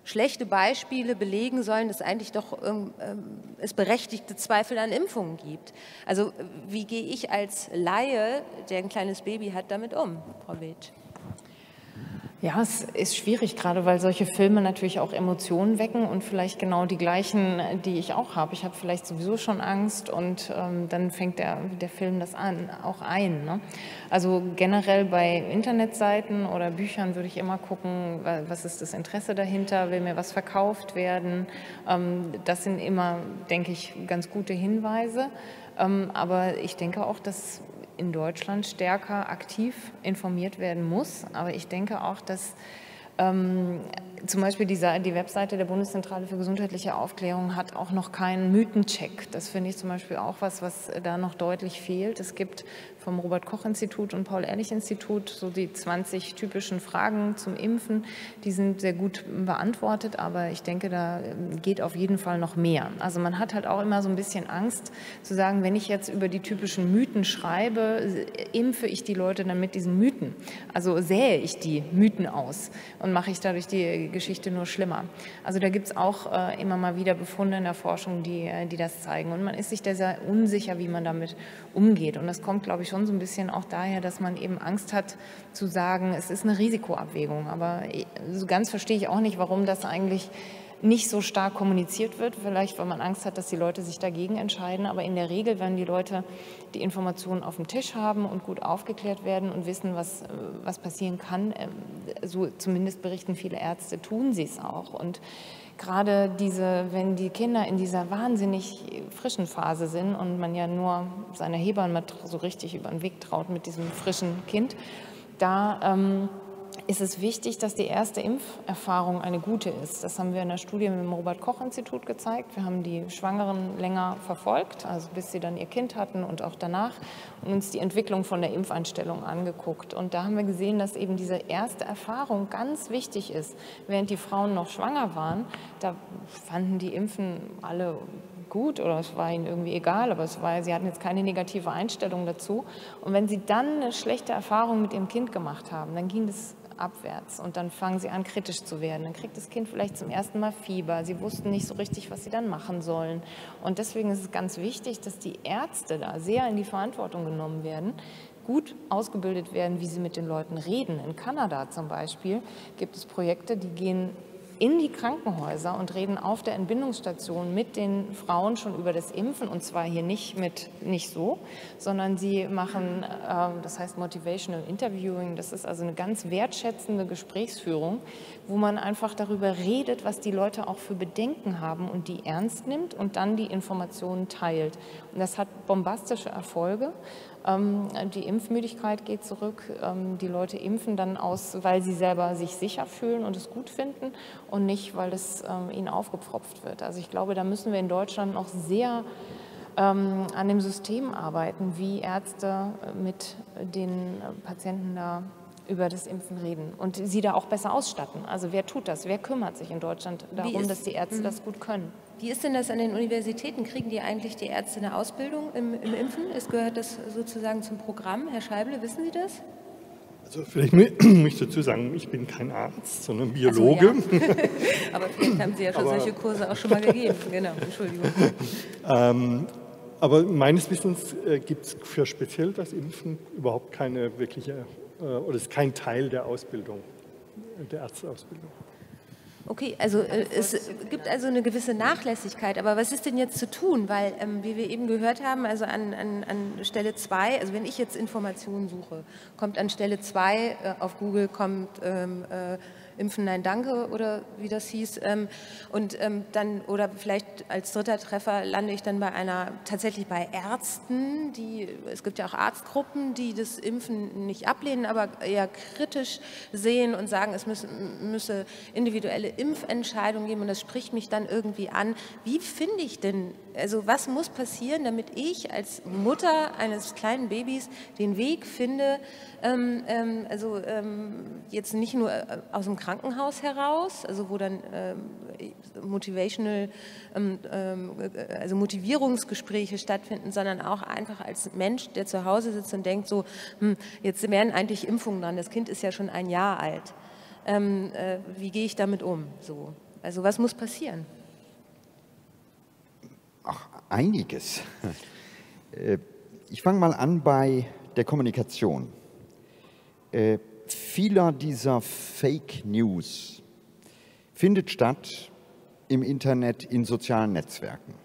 schlechte Beispiele belegen sollen, dass eigentlich doch ähm, ähm, es berechtigte Zweifel an Impfungen gibt. Also wie gehe ich als Laie, der ein kleines Baby hat, damit um, Frau Wild? Ja, es ist schwierig, gerade weil solche Filme natürlich auch Emotionen wecken und vielleicht genau die gleichen, die ich auch habe. Ich habe vielleicht sowieso schon Angst und ähm, dann fängt der, der Film das an, auch ein. Ne? Also generell bei Internetseiten oder Büchern würde ich immer gucken, was ist das Interesse dahinter, will mir was verkauft werden. Ähm, das sind immer, denke ich, ganz gute Hinweise. Ähm, aber ich denke auch, dass in Deutschland stärker aktiv informiert werden muss. Aber ich denke auch, dass ähm, zum Beispiel diese, die Webseite der Bundeszentrale für gesundheitliche Aufklärung hat auch noch keinen Mythencheck. Das finde ich zum Beispiel auch was, was da noch deutlich fehlt. Es gibt vom Robert-Koch-Institut und Paul-Ehrlich-Institut so die 20 typischen Fragen zum Impfen. Die sind sehr gut beantwortet, aber ich denke, da geht auf jeden Fall noch mehr. Also man hat halt auch immer so ein bisschen Angst zu sagen, wenn ich jetzt über die typischen Mythen schreibe, impfe ich die Leute dann mit diesen Mythen. Also sähe ich die Mythen aus und mache ich dadurch die Geschichte nur schlimmer. Also da gibt es auch äh, immer mal wieder Befunde in der Forschung, die, äh, die das zeigen. Und man ist sich da sehr unsicher, wie man damit umgeht. Und das kommt, glaube ich, schon so ein bisschen auch daher, dass man eben Angst hat zu sagen, es ist eine Risikoabwägung. Aber so ganz verstehe ich auch nicht, warum das eigentlich nicht so stark kommuniziert wird, vielleicht weil man Angst hat, dass die Leute sich dagegen entscheiden. Aber in der Regel, wenn die Leute die Informationen auf dem Tisch haben und gut aufgeklärt werden und wissen, was, was passieren kann, so zumindest berichten viele Ärzte, tun sie es auch. Und gerade diese, wenn die Kinder in dieser wahnsinnig frischen Phase sind und man ja nur seine Hebamme so richtig über den Weg traut mit diesem frischen Kind, da ähm, ist es wichtig, dass die erste Impferfahrung eine gute ist. Das haben wir in der Studie mit dem Robert-Koch-Institut gezeigt. Wir haben die Schwangeren länger verfolgt, also bis sie dann ihr Kind hatten und auch danach, und uns die Entwicklung von der Impfeinstellung angeguckt. Und da haben wir gesehen, dass eben diese erste Erfahrung ganz wichtig ist. Während die Frauen noch schwanger waren, da fanden die Impfen alle gut oder es war ihnen irgendwie egal, aber es war, sie hatten jetzt keine negative Einstellung dazu. Und wenn sie dann eine schlechte Erfahrung mit ihrem Kind gemacht haben, dann ging das abwärts und dann fangen sie an, kritisch zu werden. Dann kriegt das Kind vielleicht zum ersten Mal Fieber. Sie wussten nicht so richtig, was sie dann machen sollen. Und deswegen ist es ganz wichtig, dass die Ärzte da sehr in die Verantwortung genommen werden, gut ausgebildet werden, wie sie mit den Leuten reden. In Kanada zum Beispiel gibt es Projekte, die gehen in die Krankenhäuser und reden auf der Entbindungsstation mit den Frauen schon über das Impfen und zwar hier nicht mit nicht so, sondern sie machen, äh, das heißt Motivational Interviewing, das ist also eine ganz wertschätzende Gesprächsführung, wo man einfach darüber redet, was die Leute auch für Bedenken haben und die ernst nimmt und dann die Informationen teilt. Und das hat bombastische Erfolge. Ähm, die Impfmüdigkeit geht zurück. Ähm, die Leute impfen dann aus, weil sie selber sich sicher fühlen und es gut finden und nicht, weil es ähm, ihnen aufgepfropft wird. Also ich glaube, da müssen wir in Deutschland noch sehr an dem System arbeiten, wie Ärzte mit den Patienten da über das Impfen reden und sie da auch besser ausstatten. Also wer tut das? Wer kümmert sich in Deutschland darum, dass die Ärzte mhm. das gut können? Wie ist denn das an den Universitäten? Kriegen die eigentlich die Ärzte eine Ausbildung im, im Impfen? Es gehört das sozusagen zum Programm. Herr Scheible, wissen Sie das? Also vielleicht muss ich dazu sagen, ich bin kein Arzt, sondern Biologe. Also, ja. aber vielleicht haben Sie ja schon aber, solche Kurse auch schon mal gegeben. Genau, Entschuldigung. Ähm, aber meines Wissens äh, gibt es für speziell das Impfen überhaupt keine wirkliche äh, oder ist kein Teil der Ausbildung, der Ärzteausbildung. Okay, also äh, es gibt also eine gewisse Nachlässigkeit, aber was ist denn jetzt zu tun? Weil, ähm, wie wir eben gehört haben, also an, an, an Stelle 2, also wenn ich jetzt Informationen suche, kommt an Stelle 2 äh, auf Google, kommt ähm, äh, Impfen, nein, danke oder wie das hieß. Ähm, und ähm, dann, oder vielleicht als dritter Treffer lande ich dann bei einer, tatsächlich bei Ärzten, die, es gibt ja auch Arztgruppen, die das Impfen nicht ablehnen, aber eher kritisch sehen und sagen, es müsse, müsse individuelle Impfentscheidungen geben und das spricht mich dann irgendwie an. Wie finde ich denn, also was muss passieren, damit ich als Mutter eines kleinen Babys den Weg finde, ähm, ähm, also ähm, jetzt nicht nur äh, aus dem Krankenhaus heraus, also wo dann ähm, motivational, ähm, ähm, also Motivierungsgespräche stattfinden, sondern auch einfach als Mensch, der zu Hause sitzt und denkt so, hm, jetzt wären eigentlich Impfungen dran, das Kind ist ja schon ein Jahr alt. Äh, wie gehe ich damit um? So. Also was muss passieren? Ach, einiges. Äh, ich fange mal an bei der Kommunikation. Äh, vieler dieser Fake News findet statt im Internet, in sozialen Netzwerken.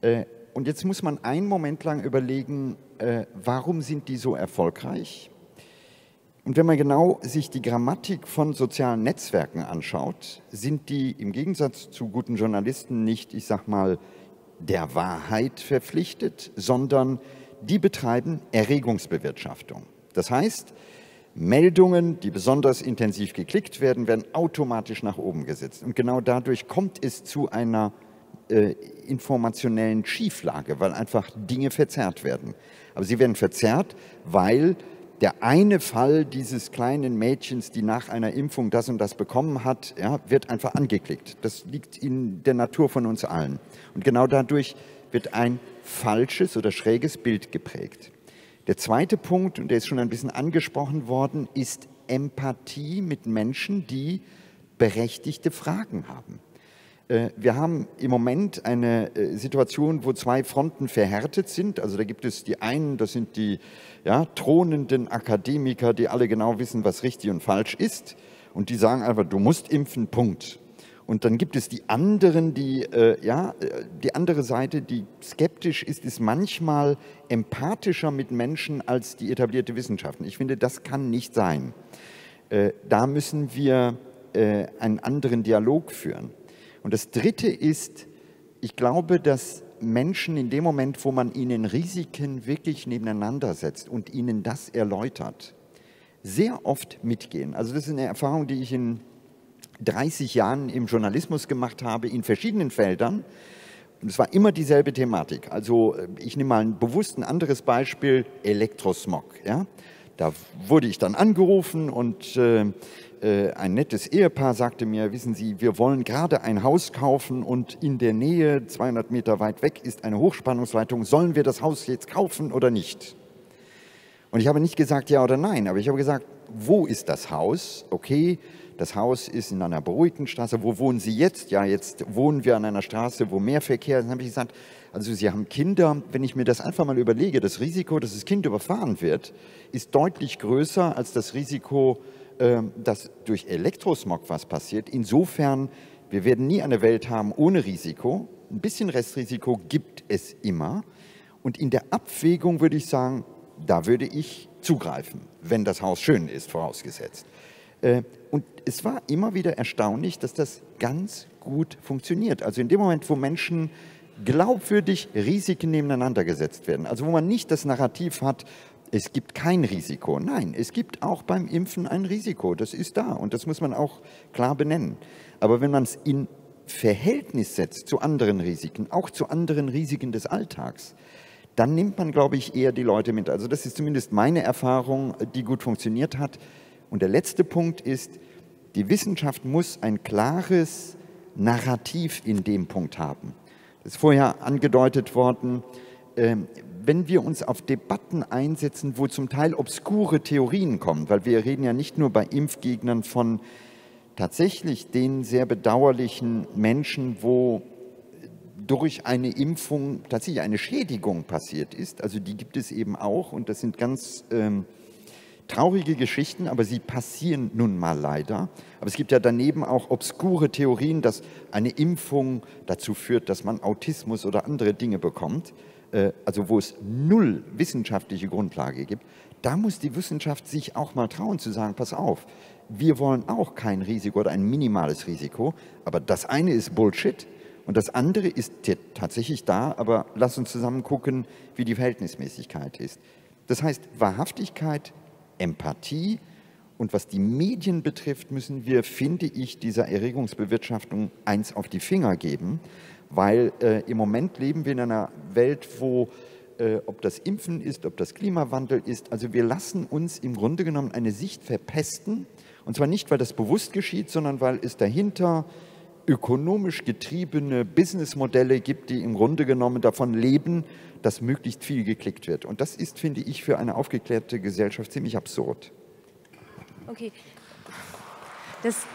Äh, und jetzt muss man einen Moment lang überlegen, äh, warum sind die so erfolgreich? Und wenn man genau sich die Grammatik von sozialen Netzwerken anschaut, sind die im Gegensatz zu guten Journalisten nicht, ich sag mal, der Wahrheit verpflichtet, sondern die betreiben Erregungsbewirtschaftung. Das heißt, Meldungen, die besonders intensiv geklickt werden, werden automatisch nach oben gesetzt. Und genau dadurch kommt es zu einer äh, informationellen Schieflage, weil einfach Dinge verzerrt werden. Aber sie werden verzerrt, weil der eine Fall dieses kleinen Mädchens, die nach einer Impfung das und das bekommen hat, ja, wird einfach angeklickt. Das liegt in der Natur von uns allen. Und genau dadurch wird ein falsches oder schräges Bild geprägt. Der zweite Punkt, und der ist schon ein bisschen angesprochen worden, ist Empathie mit Menschen, die berechtigte Fragen haben. Äh, wir haben im Moment eine äh, Situation, wo zwei Fronten verhärtet sind. Also da gibt es die einen, das sind die ja, thronenden Akademiker, die alle genau wissen, was richtig und falsch ist. Und die sagen einfach, du musst impfen, Punkt. Und dann gibt es die anderen, die, äh, ja, die andere Seite, die skeptisch ist, ist manchmal empathischer mit Menschen als die etablierte Wissenschaft. Ich finde, das kann nicht sein. Äh, da müssen wir äh, einen anderen Dialog führen. Und das Dritte ist, ich glaube, dass Menschen in dem Moment, wo man ihnen Risiken wirklich nebeneinander setzt und ihnen das erläutert, sehr oft mitgehen. Also das ist eine Erfahrung, die ich in 30 Jahren im Journalismus gemacht habe, in verschiedenen Feldern. Und es war immer dieselbe Thematik. Also äh, ich nehme mal ein bewusst ein anderes Beispiel, Elektrosmog. Ja? Da wurde ich dann angerufen und äh, äh, ein nettes Ehepaar sagte mir, wissen Sie, wir wollen gerade ein Haus kaufen und in der Nähe, 200 Meter weit weg, ist eine Hochspannungsleitung. Sollen wir das Haus jetzt kaufen oder nicht? Und ich habe nicht gesagt ja oder nein, aber ich habe gesagt, wo ist das Haus? Okay, das Haus ist in einer beruhigten Straße. Wo wohnen Sie jetzt? Ja, jetzt wohnen wir an einer Straße, wo mehr Verkehr ist. Dann habe ich gesagt, also Sie haben Kinder. Wenn ich mir das einfach mal überlege, das Risiko, dass das Kind überfahren wird, ist deutlich größer als das Risiko, ähm, dass durch Elektrosmog was passiert. Insofern, wir werden nie eine Welt haben ohne Risiko. Ein bisschen Restrisiko gibt es immer. Und in der Abwägung würde ich sagen, da würde ich zugreifen, wenn das Haus schön ist, vorausgesetzt. Äh, und es war immer wieder erstaunlich, dass das ganz gut funktioniert. Also in dem Moment, wo Menschen glaubwürdig Risiken nebeneinander gesetzt werden. Also wo man nicht das Narrativ hat, es gibt kein Risiko. Nein, es gibt auch beim Impfen ein Risiko. Das ist da und das muss man auch klar benennen. Aber wenn man es in Verhältnis setzt zu anderen Risiken, auch zu anderen Risiken des Alltags, dann nimmt man, glaube ich, eher die Leute mit. Also das ist zumindest meine Erfahrung, die gut funktioniert hat. Und der letzte Punkt ist, die Wissenschaft muss ein klares Narrativ in dem Punkt haben. Das ist vorher angedeutet worden. Ähm, wenn wir uns auf Debatten einsetzen, wo zum Teil obskure Theorien kommen, weil wir reden ja nicht nur bei Impfgegnern von tatsächlich den sehr bedauerlichen Menschen, wo durch eine Impfung tatsächlich eine Schädigung passiert ist. Also die gibt es eben auch und das sind ganz ähm, traurige Geschichten, aber sie passieren nun mal leider. Aber es gibt ja daneben auch obskure Theorien, dass eine Impfung dazu führt, dass man Autismus oder andere Dinge bekommt, äh, also wo es null wissenschaftliche Grundlage gibt. Da muss die Wissenschaft sich auch mal trauen zu sagen, pass auf, wir wollen auch kein Risiko oder ein minimales Risiko, aber das eine ist Bullshit und das andere ist tatsächlich da, aber lass uns zusammen gucken, wie die Verhältnismäßigkeit ist. Das heißt, Wahrhaftigkeit, Empathie. Und was die Medien betrifft, müssen wir, finde ich, dieser Erregungsbewirtschaftung eins auf die Finger geben, weil äh, im Moment leben wir in einer Welt, wo äh, ob das Impfen ist, ob das Klimawandel ist, also wir lassen uns im Grunde genommen eine Sicht verpesten, und zwar nicht, weil das bewusst geschieht, sondern weil es dahinter ökonomisch getriebene Businessmodelle gibt, die im Grunde genommen davon leben, dass möglichst viel geklickt wird. Und das ist, finde ich, für eine aufgeklärte Gesellschaft ziemlich absurd. Okay. Das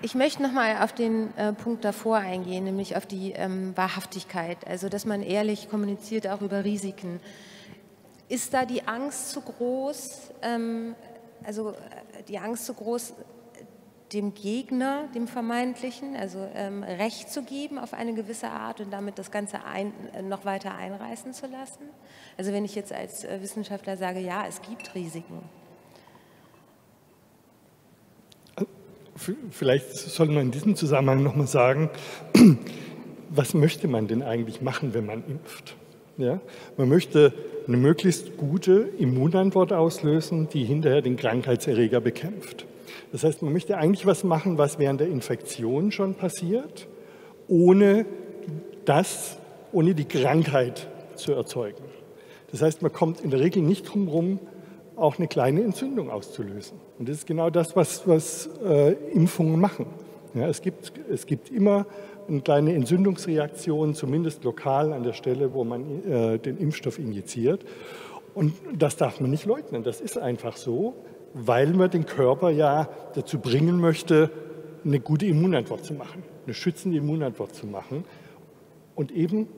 ich möchte noch mal auf den äh, Punkt davor eingehen, nämlich auf die ähm, Wahrhaftigkeit, also dass man ehrlich kommuniziert auch über Risiken. Ist da die Angst zu groß, ähm, also äh, die Angst zu groß, dem Gegner, dem vermeintlichen, also ähm, Recht zu geben auf eine gewisse Art und damit das Ganze ein, äh, noch weiter einreißen zu lassen? Also wenn ich jetzt als äh, Wissenschaftler sage, ja, es gibt Risiken. Vielleicht soll man in diesem Zusammenhang nochmal sagen, was möchte man denn eigentlich machen, wenn man impft? Ja? Man möchte eine möglichst gute Immunantwort auslösen, die hinterher den Krankheitserreger bekämpft. Das heißt, man möchte eigentlich was machen, was während der Infektion schon passiert, ohne das, ohne die Krankheit zu erzeugen. Das heißt, man kommt in der Regel nicht drum herum, auch eine kleine Entzündung auszulösen. Und das ist genau das, was, was äh, Impfungen machen. Ja, es, gibt, es gibt immer eine kleine Entzündungsreaktion, zumindest lokal an der Stelle, wo man äh, den Impfstoff injiziert. Und das darf man nicht leugnen. Das ist einfach so, weil man den Körper ja dazu bringen möchte, eine gute Immunantwort zu machen, eine schützende Immunantwort zu machen. Und eben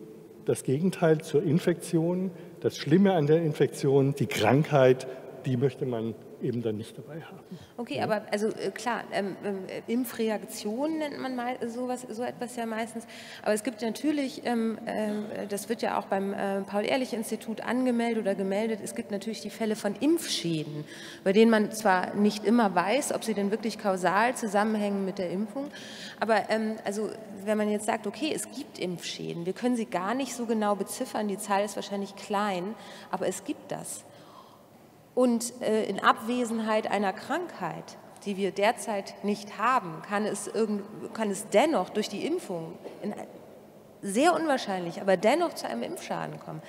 das Gegenteil zur Infektion, das Schlimme an der Infektion, die Krankheit, die möchte man eben dann nicht dabei haben. Okay, ja. aber also äh, klar, ähm, äh, Impfreaktion nennt man mal sowas, so etwas ja meistens. Aber es gibt natürlich, ähm, äh, das wird ja auch beim äh, Paul-Ehrlich-Institut angemeldet oder gemeldet, es gibt natürlich die Fälle von Impfschäden, bei denen man zwar nicht immer weiß, ob sie denn wirklich kausal zusammenhängen mit der Impfung, aber ähm, also wenn man jetzt sagt, okay, es gibt Impfschäden, wir können sie gar nicht so genau beziffern, die Zahl ist wahrscheinlich klein, aber es gibt das. Und äh, in Abwesenheit einer Krankheit, die wir derzeit nicht haben, kann es, irgend, kann es dennoch durch die Impfung, in, sehr unwahrscheinlich, aber dennoch zu einem Impfschaden kommen.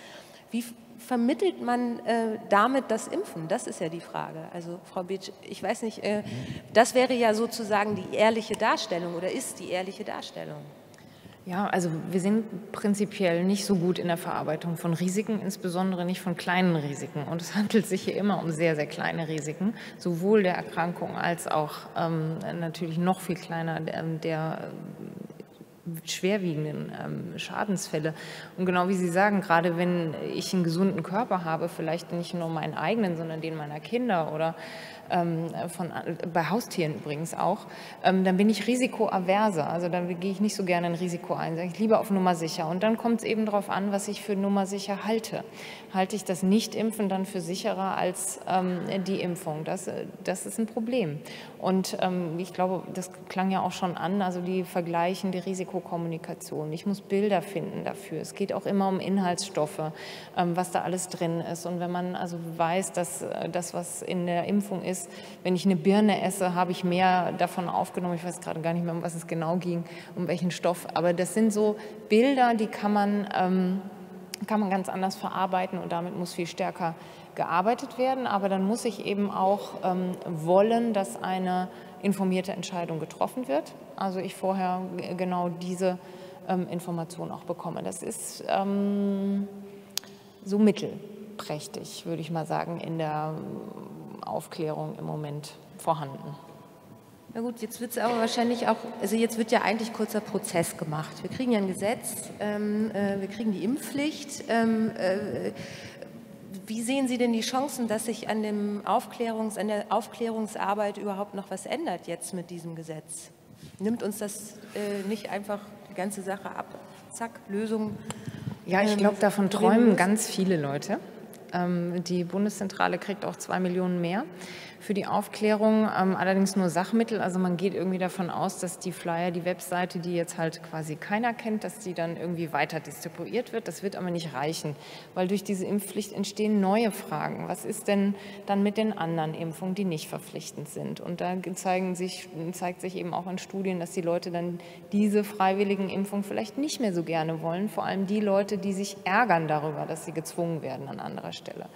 Wie vermittelt man äh, damit das Impfen? Das ist ja die Frage. Also Frau Beetsch, ich weiß nicht, äh, das wäre ja sozusagen die ehrliche Darstellung oder ist die ehrliche Darstellung. Ja, also wir sind prinzipiell nicht so gut in der Verarbeitung von Risiken, insbesondere nicht von kleinen Risiken. Und es handelt sich hier immer um sehr, sehr kleine Risiken, sowohl der Erkrankung als auch ähm, natürlich noch viel kleiner der, der schwerwiegenden ähm, Schadensfälle. Und genau wie Sie sagen, gerade wenn ich einen gesunden Körper habe, vielleicht nicht nur meinen eigenen, sondern den meiner Kinder oder ähm, von, bei Haustieren übrigens auch, ähm, dann bin ich risikoaverser. Also dann gehe ich nicht so gerne ein Risiko ein, sage ich lieber auf Nummer sicher. Und dann kommt es eben darauf an, was ich für Nummer sicher halte. Halte ich das Nicht-Impfen dann für sicherer als ähm, die Impfung? Das, das ist ein Problem. Und ähm, ich glaube, das klang ja auch schon an, also die vergleichende Risikokommunikation. Ich muss Bilder finden dafür. Es geht auch immer um Inhaltsstoffe, ähm, was da alles drin ist. Und wenn man also weiß, dass äh, das, was in der Impfung ist, ist, wenn ich eine Birne esse, habe ich mehr davon aufgenommen. Ich weiß gerade gar nicht mehr, um was es genau ging, um welchen Stoff. Aber das sind so Bilder, die kann man, ähm, kann man ganz anders verarbeiten und damit muss viel stärker gearbeitet werden. Aber dann muss ich eben auch ähm, wollen, dass eine informierte Entscheidung getroffen wird. Also ich vorher genau diese ähm, Information auch bekomme. Das ist ähm, so mittelprächtig, würde ich mal sagen, in der Aufklärung im Moment vorhanden. Na gut, jetzt wird es aber wahrscheinlich auch, also jetzt wird ja eigentlich kurzer Prozess gemacht. Wir kriegen ja ein Gesetz, ähm, äh, wir kriegen die Impfpflicht. Ähm, äh, wie sehen Sie denn die Chancen, dass sich an, dem Aufklärungs-, an der Aufklärungsarbeit überhaupt noch was ändert jetzt mit diesem Gesetz? Nimmt uns das äh, nicht einfach die ganze Sache ab? Zack, Lösung. Ja, ich glaube, davon träumen ganz viele Leute. Ähm, die Bundeszentrale kriegt auch zwei Millionen mehr für die Aufklärung, ähm, allerdings nur Sachmittel. Also man geht irgendwie davon aus, dass die Flyer, die Webseite, die jetzt halt quasi keiner kennt, dass die dann irgendwie weiter distribuiert wird. Das wird aber nicht reichen, weil durch diese Impfpflicht entstehen neue Fragen. Was ist denn dann mit den anderen Impfungen, die nicht verpflichtend sind? Und da zeigen sich, zeigt sich eben auch in Studien, dass die Leute dann diese freiwilligen Impfungen vielleicht nicht mehr so gerne wollen. Vor allem die Leute, die sich ärgern darüber, dass sie gezwungen werden an anderer Stelle.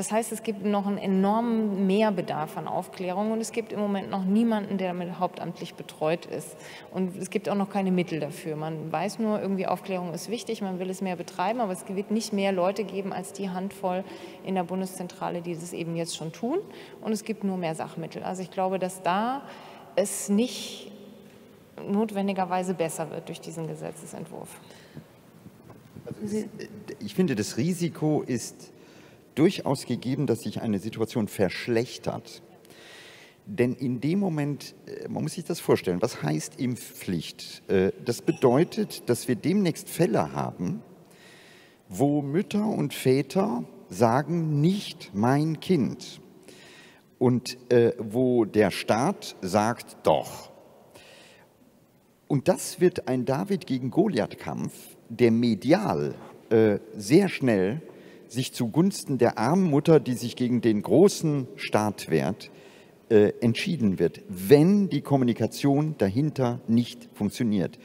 Das heißt, es gibt noch einen enormen Mehrbedarf von Aufklärung und es gibt im Moment noch niemanden, der damit hauptamtlich betreut ist. Und es gibt auch noch keine Mittel dafür. Man weiß nur, irgendwie Aufklärung ist wichtig, man will es mehr betreiben, aber es wird nicht mehr Leute geben als die Handvoll in der Bundeszentrale, die das eben jetzt schon tun. Und es gibt nur mehr Sachmittel. Also ich glaube, dass da es nicht notwendigerweise besser wird durch diesen Gesetzesentwurf. Also ich finde, das Risiko ist durchaus gegeben, dass sich eine Situation verschlechtert. Denn in dem Moment, äh, man muss sich das vorstellen, was heißt Impfpflicht? Äh, das bedeutet, dass wir demnächst Fälle haben, wo Mütter und Väter sagen, nicht mein Kind. Und äh, wo der Staat sagt, doch. Und das wird ein David gegen Goliath-Kampf, der medial sehr schnell sich zugunsten der armen Mutter, die sich gegen den großen Staat wehrt, äh, entschieden wird, wenn die Kommunikation dahinter nicht funktioniert.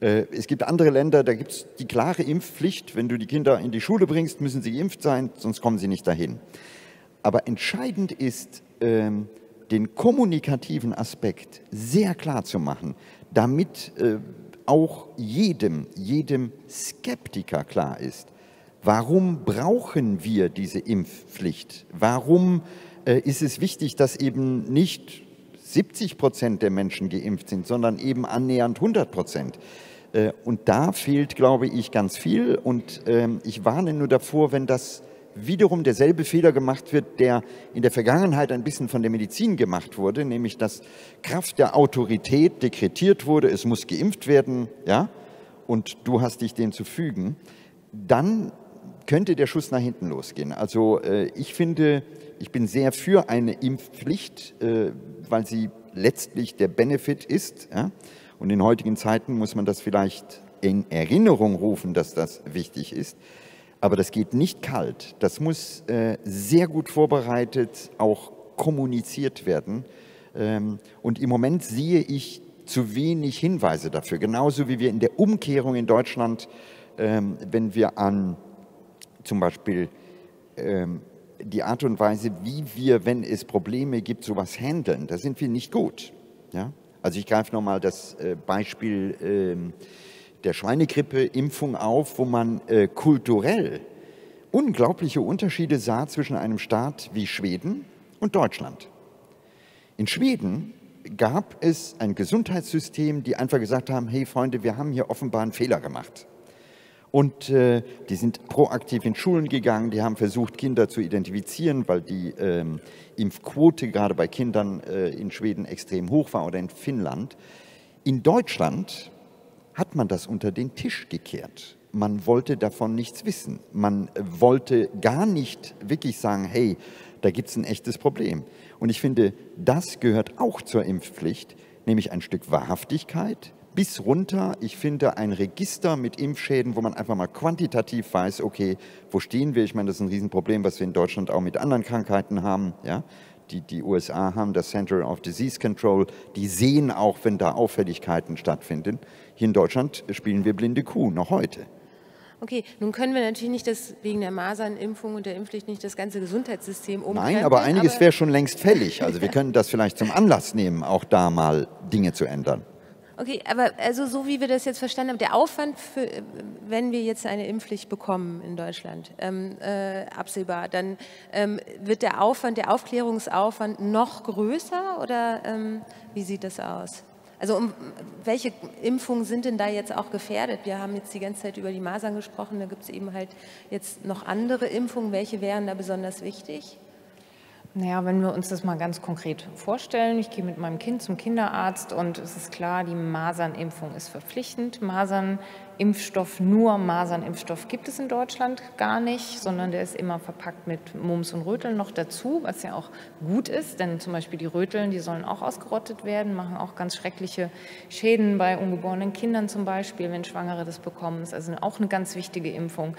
Äh, es gibt andere Länder, da gibt es die klare Impfpflicht. Wenn du die Kinder in die Schule bringst, müssen sie geimpft sein, sonst kommen sie nicht dahin. Aber entscheidend ist, äh, den kommunikativen Aspekt sehr klar zu machen, damit äh, auch jedem, jedem Skeptiker klar ist, Warum brauchen wir diese Impfpflicht? Warum äh, ist es wichtig, dass eben nicht 70 Prozent der Menschen geimpft sind, sondern eben annähernd 100 Prozent? Äh, und da fehlt, glaube ich, ganz viel. Und äh, ich warne nur davor, wenn das wiederum derselbe Fehler gemacht wird, der in der Vergangenheit ein bisschen von der Medizin gemacht wurde, nämlich dass Kraft der Autorität dekretiert wurde, es muss geimpft werden, ja, und du hast dich dem zu fügen, dann könnte der Schuss nach hinten losgehen. Also äh, ich finde, ich bin sehr für eine Impfpflicht, äh, weil sie letztlich der Benefit ist. Und in heutigen Zeiten muss man das vielleicht in Erinnerung rufen, dass das wichtig ist. Aber das geht nicht kalt. Das muss äh, sehr gut vorbereitet auch kommuniziert werden. Ähm, und im Moment sehe ich zu wenig Hinweise dafür. Genauso wie wir in der Umkehrung in Deutschland, ähm, wenn wir an zum Beispiel ähm, die Art und Weise, wie wir, wenn es Probleme gibt, sowas handeln, da sind wir nicht gut. Ja? Also ich greife nochmal das äh, Beispiel ähm, der Schweinegrippe-Impfung auf, wo man äh, kulturell unglaubliche Unterschiede sah zwischen einem Staat wie Schweden und Deutschland. In Schweden gab es ein Gesundheitssystem, die einfach gesagt haben, hey Freunde, wir haben hier offenbar einen Fehler gemacht. Und äh, die sind proaktiv in Schulen gegangen, die haben versucht, Kinder zu identifizieren, weil die ähm, Impfquote gerade bei Kindern äh, in Schweden extrem hoch war oder in Finnland. In Deutschland hat man das unter den Tisch gekehrt. Man wollte davon nichts wissen. Man wollte gar nicht wirklich sagen, hey, da gibt es ein echtes Problem. Und ich finde, das gehört auch zur Impfpflicht, nämlich ein Stück Wahrhaftigkeit, bis runter, ich finde, ein Register mit Impfschäden, wo man einfach mal quantitativ weiß, okay, wo stehen wir? Ich meine, das ist ein Riesenproblem, was wir in Deutschland auch mit anderen Krankheiten haben. Ja? Die, die USA haben das Center of Disease Control, die sehen auch, wenn da Auffälligkeiten stattfinden. Hier in Deutschland spielen wir blinde Kuh, noch heute. Okay, nun können wir natürlich nicht das, wegen der Masernimpfung und der Impfpflicht nicht das ganze Gesundheitssystem umkrempeln. Nein, aber einiges wäre schon längst fällig. Also wir können das vielleicht zum Anlass nehmen, auch da mal Dinge zu ändern. Okay, aber also so wie wir das jetzt verstanden haben, der Aufwand, für, wenn wir jetzt eine Impfpflicht bekommen in Deutschland, ähm, äh, absehbar, dann ähm, wird der Aufwand, der Aufklärungsaufwand noch größer oder ähm, wie sieht das aus? Also um welche Impfungen sind denn da jetzt auch gefährdet? Wir haben jetzt die ganze Zeit über die Masern gesprochen, da gibt es eben halt jetzt noch andere Impfungen. Welche wären da besonders wichtig? Naja, wenn wir uns das mal ganz konkret vorstellen, ich gehe mit meinem Kind zum Kinderarzt und es ist klar, die Masernimpfung ist verpflichtend. Masernimpfstoff, nur Masernimpfstoff gibt es in Deutschland gar nicht, sondern der ist immer verpackt mit Mumps und Röteln noch dazu, was ja auch gut ist, denn zum Beispiel die Röteln, die sollen auch ausgerottet werden, machen auch ganz schreckliche Schäden bei ungeborenen Kindern zum Beispiel, wenn Schwangere das bekommen. Das ist also auch eine ganz wichtige Impfung.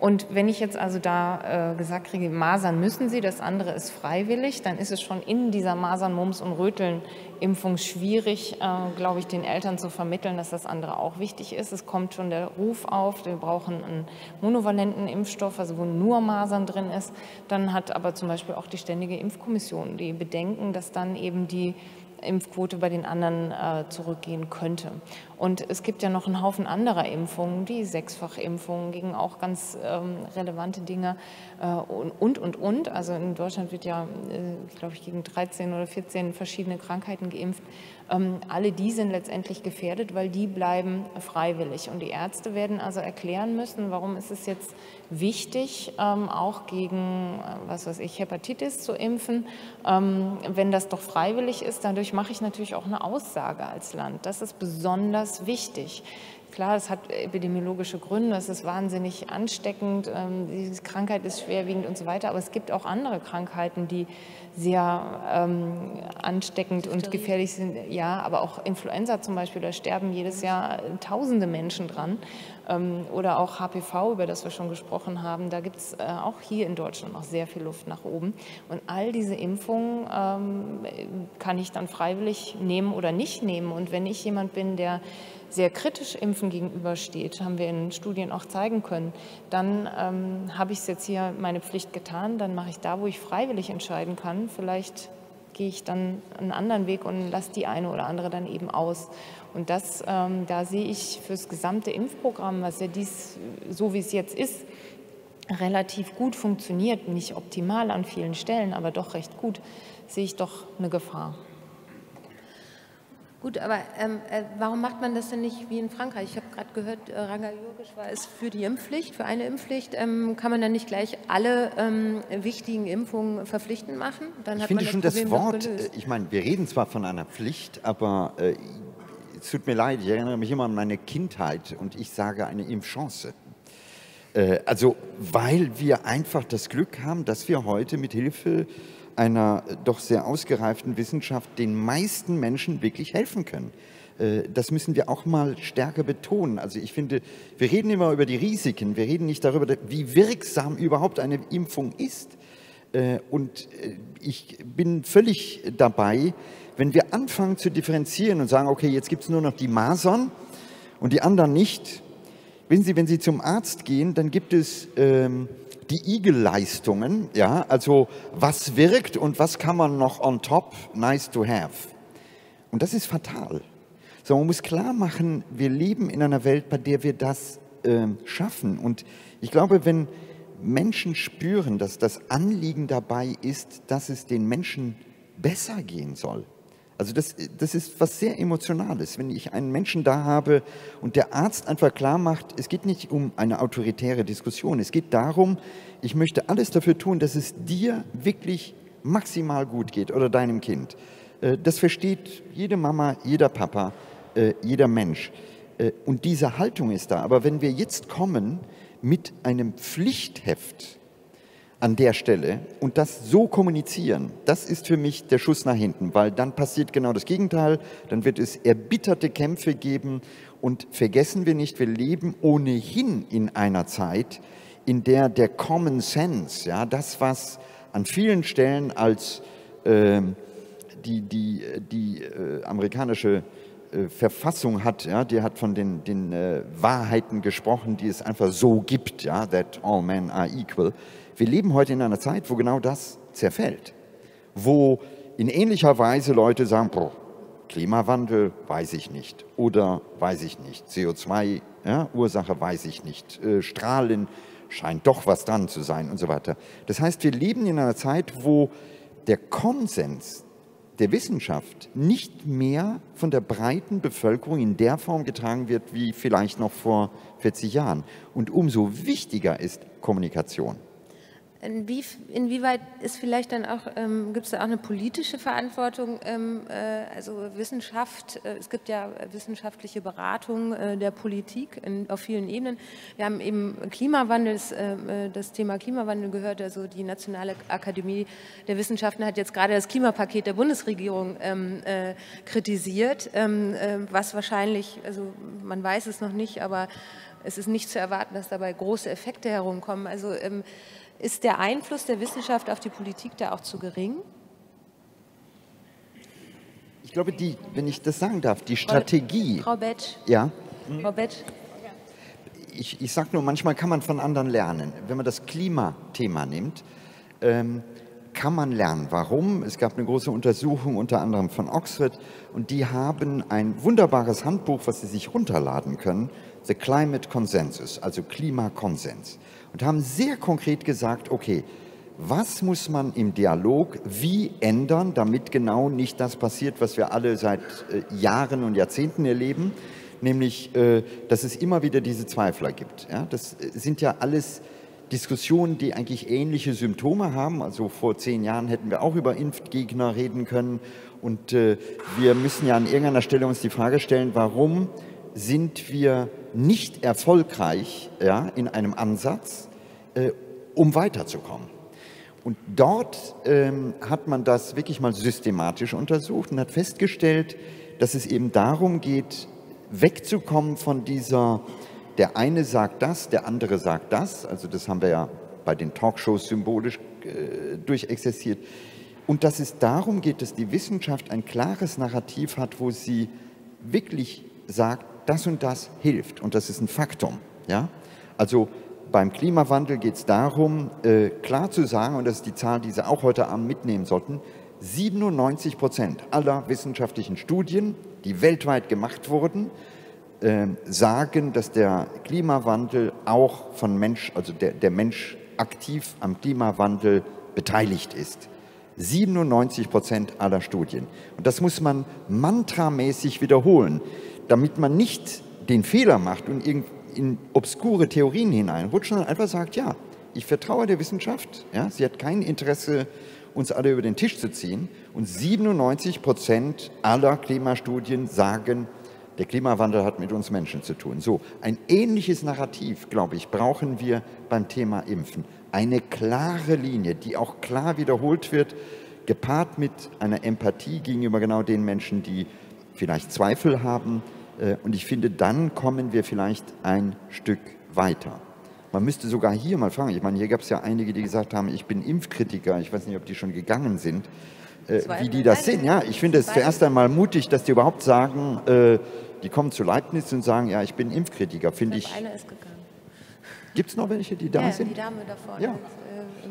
Und wenn ich jetzt also da äh, gesagt kriege, Masern müssen Sie, das andere ist freiwillig, dann ist es schon in dieser Masern, Mumps und Röteln-Impfung schwierig, äh, glaube ich, den Eltern zu vermitteln, dass das andere auch wichtig ist. Es kommt schon der Ruf auf, wir brauchen einen monovalenten Impfstoff, also wo nur Masern drin ist. Dann hat aber zum Beispiel auch die Ständige Impfkommission die Bedenken, dass dann eben die Impfquote bei den anderen äh, zurückgehen könnte. Und es gibt ja noch einen Haufen anderer Impfungen, die Sechsfachimpfungen gegen auch ganz ähm, relevante Dinge äh, und, und, und. Also in Deutschland wird ja, äh, glaube ich, gegen 13 oder 14 verschiedene Krankheiten geimpft. Ähm, alle die sind letztendlich gefährdet, weil die bleiben freiwillig. Und die Ärzte werden also erklären müssen, warum ist es jetzt wichtig, ähm, auch gegen, äh, was weiß ich, Hepatitis zu impfen. Ähm, wenn das doch freiwillig ist, dadurch mache ich natürlich auch eine Aussage als Land. Das ist besonders wichtig. Klar, es hat epidemiologische Gründe, es ist wahnsinnig ansteckend, ähm, diese Krankheit ist schwerwiegend und so weiter, aber es gibt auch andere Krankheiten, die sehr ähm, ansteckend und gefährlich sind. Ja, aber auch Influenza zum Beispiel, da sterben jedes Jahr tausende Menschen dran. Ähm, oder auch HPV, über das wir schon gesprochen haben, da gibt es äh, auch hier in Deutschland noch sehr viel Luft nach oben. Und all diese Impfungen ähm, kann ich dann freiwillig nehmen oder nicht nehmen. Und wenn ich jemand bin, der sehr kritisch Impfen gegenübersteht, haben wir in Studien auch zeigen können, dann ähm, habe ich es jetzt hier meine Pflicht getan, dann mache ich da, wo ich freiwillig entscheiden kann, vielleicht gehe ich dann einen anderen Weg und lasse die eine oder andere dann eben aus. Und das, ähm, da sehe ich fürs gesamte Impfprogramm, was ja dies, so wie es jetzt ist, relativ gut funktioniert, nicht optimal an vielen Stellen, aber doch recht gut, sehe ich doch eine Gefahr. Gut, aber ähm, äh, warum macht man das denn nicht wie in Frankreich? Ich habe gerade gehört, äh, Ranga Jurgisch war es für die Impfpflicht, für eine Impfpflicht. Ähm, kann man dann nicht gleich alle ähm, wichtigen Impfungen verpflichtend machen? Dann ich finde das schon Problem das Wort, äh, ich meine, wir reden zwar von einer Pflicht, aber äh, es tut mir leid, ich erinnere mich immer an meine Kindheit und ich sage eine Impfchance. Äh, also, weil wir einfach das Glück haben, dass wir heute mit Hilfe einer doch sehr ausgereiften Wissenschaft den meisten Menschen wirklich helfen können. Äh, das müssen wir auch mal stärker betonen. Also ich finde, wir reden immer über die Risiken, wir reden nicht darüber, wie wirksam überhaupt eine Impfung ist. Äh, und ich bin völlig dabei, wenn wir anfangen zu differenzieren und sagen, okay, jetzt gibt es nur noch die Masern und die anderen nicht. Wissen Sie, wenn Sie zum Arzt gehen, dann gibt es ähm, die Igel-Leistungen, ja, also was wirkt und was kann man noch on top nice to have. Und das ist fatal. So, man muss klar machen, wir leben in einer Welt, bei der wir das äh, schaffen. Und ich glaube, wenn Menschen spüren, dass das Anliegen dabei ist, dass es den Menschen besser gehen soll, Also das, das ist was sehr Emotionales, wenn ich einen Menschen da habe und der Arzt einfach klar macht, es geht nicht um eine autoritäre Diskussion, es geht darum, ich möchte alles dafür tun, dass es dir wirklich maximal gut geht oder deinem Kind. Äh, das versteht jede Mama, jeder Papa, äh, jeder Mensch. Äh, und diese Haltung ist da. Aber wenn wir jetzt kommen mit einem Pflichtheft an der Stelle und das so kommunizieren, das ist für mich der Schuss nach hinten, weil dann passiert genau das Gegenteil, dann wird es erbitterte Kämpfe geben und vergessen wir nicht, wir leben ohnehin in einer Zeit, in der der Common Sense, ja, das, was an vielen Stellen als äh, die, die, die äh, amerikanische äh, Verfassung hat, ja, die hat von den, den äh, Wahrheiten gesprochen, die es einfach so gibt, ja, that all men are equal. Wir leben heute in einer Zeit, wo genau das zerfällt, wo in ähnlicher Weise Leute sagen, boah, Klimawandel weiß ich nicht oder weiß ich nicht, CO2 ja, Ursache weiß ich nicht, äh, Strahlen scheint doch was dran zu sein und so weiter. Das heißt, wir leben in einer Zeit, wo der Konsens der Wissenschaft nicht mehr von der breiten Bevölkerung in der Form getragen wird wie vielleicht noch vor 40 Jahren. Und umso wichtiger ist Kommunikation. Inwie, inwieweit ist vielleicht dann auch, ähm, gibt es da auch eine politische Verantwortung, ähm, äh, also Wissenschaft, äh, es gibt ja wissenschaftliche Beratung äh, der Politik in, auf vielen Ebenen. Wir haben eben Klimawandel, das, äh, das, Thema Klimawandel gehört, also die Nationale Akademie der Wissenschaften hat jetzt gerade das Klimapaket der Bundesregierung ähm, äh, kritisiert, ähm, äh, was wahrscheinlich, also man weiß es noch nicht, aber es ist nicht zu erwarten, dass dabei große Effekte herumkommen. Also ähm, ist der Einfluss der Wissenschaft auf die Politik da auch zu gering? Ich glaube, die, wenn ich das sagen darf, die Strategie. Frau Betsch. Ja. Frau Betsch. Ich, ich sage nur, manchmal kann man von anderen lernen. Wenn man das Klimathema nimmt, ähm, kann man lernen. Warum? Es gab eine große Untersuchung unter anderem von Oxford und die haben ein wunderbares Handbuch, was Sie sich runterladen können, The Climate Consensus, also Klimakonsens und haben sehr konkret gesagt, okay, was muss man im Dialog wie ändern, damit genau nicht das passiert, was wir alle seit äh, Jahren und Jahrzehnten erleben, nämlich, äh, dass es immer wieder diese Zweifler gibt. Ja? Das äh, sind ja alles Diskussionen, die eigentlich ähnliche Symptome haben. Also vor zehn Jahren hätten wir auch über Impfgegner reden können. Und äh, wir müssen ja an irgendeiner Stelle uns die Frage stellen, warum sind wir nicht erfolgreich ja, in einem Ansatz, äh, um weiterzukommen. Und dort ähm, hat man das wirklich mal systematisch untersucht und hat festgestellt, dass es eben darum geht, wegzukommen von dieser, der eine sagt das, der andere sagt das, also das haben wir ja bei den Talkshows symbolisch äh, durchexerziert, und dass es darum geht, dass die Wissenschaft ein klares Narrativ hat, wo sie wirklich sagt, das und das hilft und das ist ein Faktum. Ja? Also beim Klimawandel geht es darum, äh, klar zu sagen, und das ist die Zahl, die Sie auch heute Abend mitnehmen sollten, 97 Prozent aller wissenschaftlichen Studien, die weltweit gemacht wurden, äh, sagen, dass der Klimawandel auch von Mensch, also der, der Mensch aktiv am Klimawandel beteiligt ist. 97 Prozent aller Studien. Und das muss man mantramäßig wiederholen damit man nicht den Fehler macht und in obskure Theorien hineinrutscht, sondern einfach sagt, ja, ich vertraue der Wissenschaft, ja, sie hat kein Interesse, uns alle über den Tisch zu ziehen und 97 Prozent aller Klimastudien sagen, der Klimawandel hat mit uns Menschen zu tun. So, ein ähnliches Narrativ, glaube ich, brauchen wir beim Thema Impfen. Eine klare Linie, die auch klar wiederholt wird, gepaart mit einer Empathie gegenüber genau den Menschen, die vielleicht Zweifel haben, und ich finde, dann kommen wir vielleicht ein Stück weiter. Man müsste sogar hier mal fragen, ich meine, hier gab es ja einige, die gesagt haben, ich bin Impfkritiker, ich weiß nicht, ob die schon gegangen sind, äh, wie die das sehen. Ja, ich finde es zuerst einmal mutig, dass die überhaupt sagen, äh, die kommen zu Leibniz und sagen, ja, ich bin Impfkritiker, finde ich. Einer ist gegangen. Gibt es noch welche, die da ja, sind? die Dame da vorne. Ja.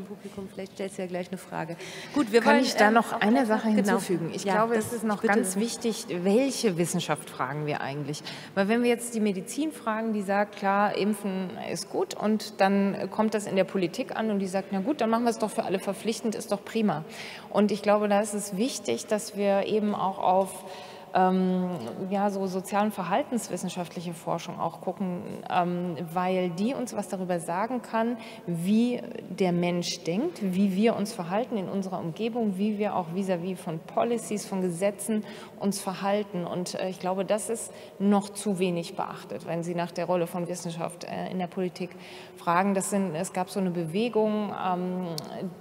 Publikum. Vielleicht stellst du ja gleich eine Frage. Gut, wir Kann wollen, ich da ähm, noch eine Sache genau. hinzufügen? Ich ja, glaube, es ist noch ganz wichtig, welche Wissenschaft fragen wir eigentlich? Weil wenn wir jetzt die Medizin fragen, die sagt, klar, Impfen ist gut und dann kommt das in der Politik an und die sagt, na gut, dann machen wir es doch für alle verpflichtend, ist doch prima. Und ich glaube, da ist es wichtig, dass wir eben auch auf ähm, ja, so sozial- verhaltenswissenschaftliche Forschung auch gucken, ähm, weil die uns was darüber sagen kann, wie der Mensch denkt, wie wir uns verhalten in unserer Umgebung, wie wir auch vis-à-vis -vis von Policies, von Gesetzen uns verhalten. Und äh, ich glaube, das ist noch zu wenig beachtet, wenn Sie nach der Rolle von Wissenschaft äh, in der Politik fragen. Das sind, es gab so eine Bewegung, ähm,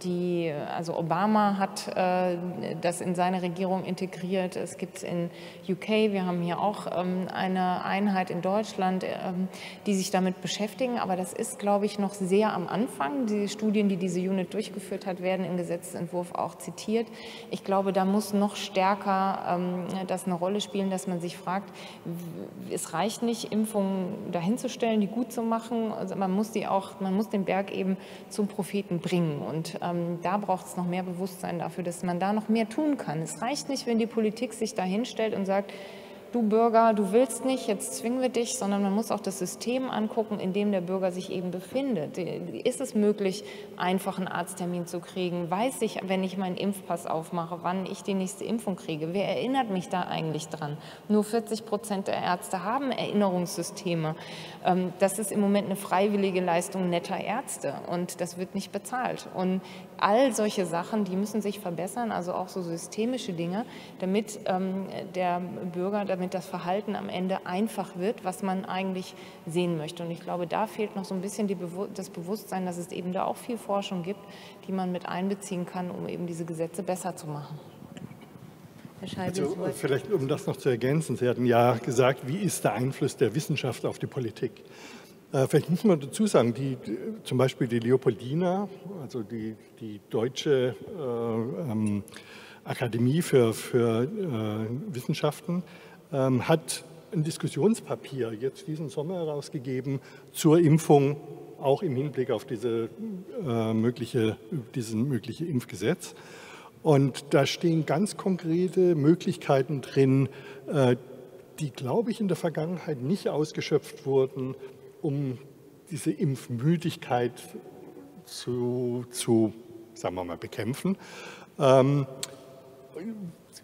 die, also Obama hat äh, das in seine Regierung integriert. Es gibt in UK. Wir haben hier auch ähm, eine Einheit in Deutschland, ähm, die sich damit beschäftigen. Aber das ist, glaube ich, noch sehr am Anfang. Die Studien, die diese Unit durchgeführt hat, werden im Gesetzentwurf auch zitiert. Ich glaube, da muss noch stärker ähm, das eine Rolle spielen, dass man sich fragt, es reicht nicht, Impfungen dahinzustellen, die gut zu machen. Also man muss die auch, man muss den Berg eben zum Propheten bringen. Und da braucht es noch mehr Bewusstsein dafür, dass man da noch mehr tun kann. Es reicht nicht, wenn die Politik sich da hinstellt und sagt, du Bürger, du willst nicht, jetzt zwingen wir dich, sondern man muss auch das System angucken, in dem der Bürger sich eben befindet. Ist es möglich, einfach einen Arzttermin zu kriegen? Weiß ich, wenn ich meinen Impfpass aufmache, wann ich die nächste Impfung kriege? Wer erinnert mich da eigentlich dran? Nur 40 Prozent der Ärzte haben Erinnerungssysteme. Ähm, das ist im Moment eine freiwillige Leistung netter Ärzte und das wird nicht bezahlt. Und all solche Sachen, die müssen sich verbessern, also auch so systemische Dinge, damit ähm, der Bürger, damit das Verhalten am Ende einfach wird, was man eigentlich sehen möchte. Und ich glaube, da fehlt noch so ein bisschen Bewu das Bewusstsein, dass es eben da auch viel Forschung gibt, die man mit einbeziehen kann, um eben diese Gesetze besser zu machen. Also, vielleicht, um das noch zu ergänzen, Sie hatten ja gesagt, wie ist der Einfluss der Wissenschaft auf die Politik? Äh, vielleicht muss man dazu sagen, die, zum Beispiel die Leopoldina, also die, die deutsche äh, ähm, Akademie für, für äh, Wissenschaften, ähm, hat ein Diskussionspapier jetzt diesen Sommer herausgegeben zur Impfung, auch im Hinblick auf diese, äh, mögliche, diesen mögliche Impfgesetz. Und da stehen ganz konkrete Möglichkeiten drin, äh, die, glaube ich, in der Vergangenheit nicht ausgeschöpft wurden, um diese Impfmüdigkeit zu, zu sagen wir mal, bekämpfen. Ähm,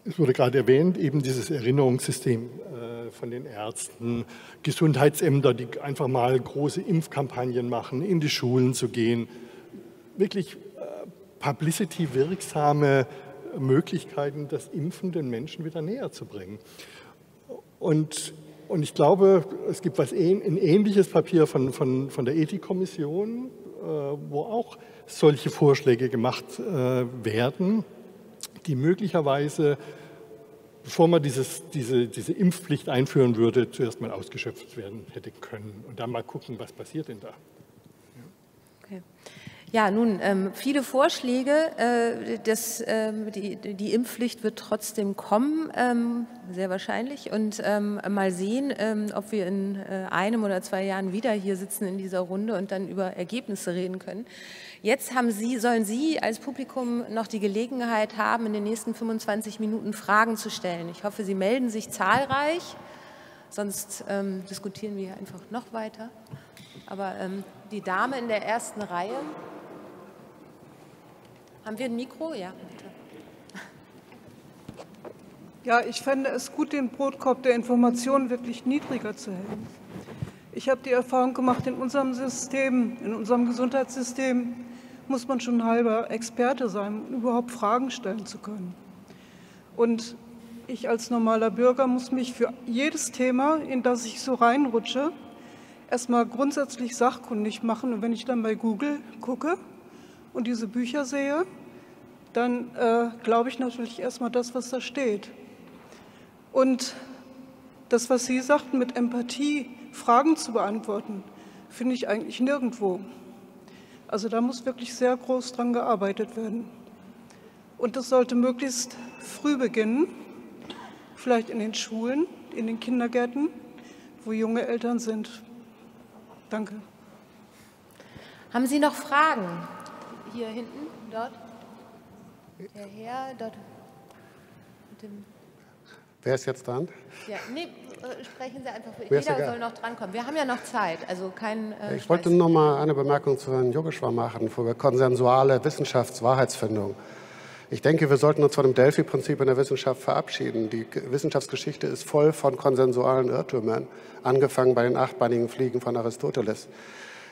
es wurde gerade erwähnt, eben dieses Erinnerungssystem äh, von den Ärzten, Gesundheitsämter, die einfach mal große Impfkampagnen machen, in die Schulen zu gehen, wirklich publicity-wirksame Möglichkeiten, das Impfen den Menschen wieder näher zu bringen. Und, und ich glaube, es gibt was, ein ähnliches Papier von, von, von der Ethikkommission, äh, wo auch solche Vorschläge gemacht äh, werden, die möglicherweise, bevor man dieses, diese, diese Impfpflicht einführen würde, zuerst mal ausgeschöpft werden hätte können. Und dann mal gucken, was passiert denn da. Okay. Ja, nun, ähm, viele Vorschläge. Äh, das, ähm, die, die, Impfpflicht wird trotzdem kommen, ähm, sehr wahrscheinlich. Und ähm, mal sehen, ähm, ob wir in äh, einem oder zwei Jahren wieder hier sitzen in dieser Runde und dann über Ergebnisse reden können. Jetzt haben Sie, sollen Sie als Publikum noch die Gelegenheit haben, in den nächsten 25 Minuten Fragen zu stellen. Ich hoffe, Sie melden sich zahlreich, sonst ähm, diskutieren wir einfach noch weiter. Aber die Dame in der ersten Reihe. Haben wir ein Mikro? Ja, bitte. Ja, ich fände es gut, den Brotkorb der Informationen wirklich niedriger zu hängen. Ich habe die Erfahrung gemacht, in unserem System, in unserem Gesundheitssystem muss man schon halber Experte sein, um überhaupt Fragen stellen zu können. Und ich als normaler Bürger muss mich für jedes Thema, in das ich so reinrutsche, erstmal grundsätzlich sachkundig machen. Und wenn ich dann bei Google gucke, und diese Bücher sehe, dann äh, glaube ich natürlich erstmal das, was da steht. Und das, was Sie sagten, mit Empathie Fragen zu beantworten, finde ich eigentlich nirgendwo. Also da muss wirklich sehr groß dran gearbeitet werden. Und das sollte möglichst früh beginnen, vielleicht in den Schulen, in den Kindergärten, wo junge Eltern sind. Danke. Haben Sie noch Fragen? Hier hinten, dort. Der Herr, dort. Wer ist jetzt dran? Ja, nee, äh, sprechen Sie einfach. Wer Jeder soll noch drankommen. Wir haben ja noch Zeit, also kein. Äh, ich wollte noch mal eine Bemerkung zu Herrn Yogeshwar machen, für konsensuale Wissenschaftswahrheitsfindung. Ich denke, wir sollten uns von dem Delphi-Prinzip in der Wissenschaft verabschieden. Die Wissenschaftsgeschichte ist voll von konsensualen Irrtümern, angefangen bei den achtbeinigen Fliegen von Aristoteles.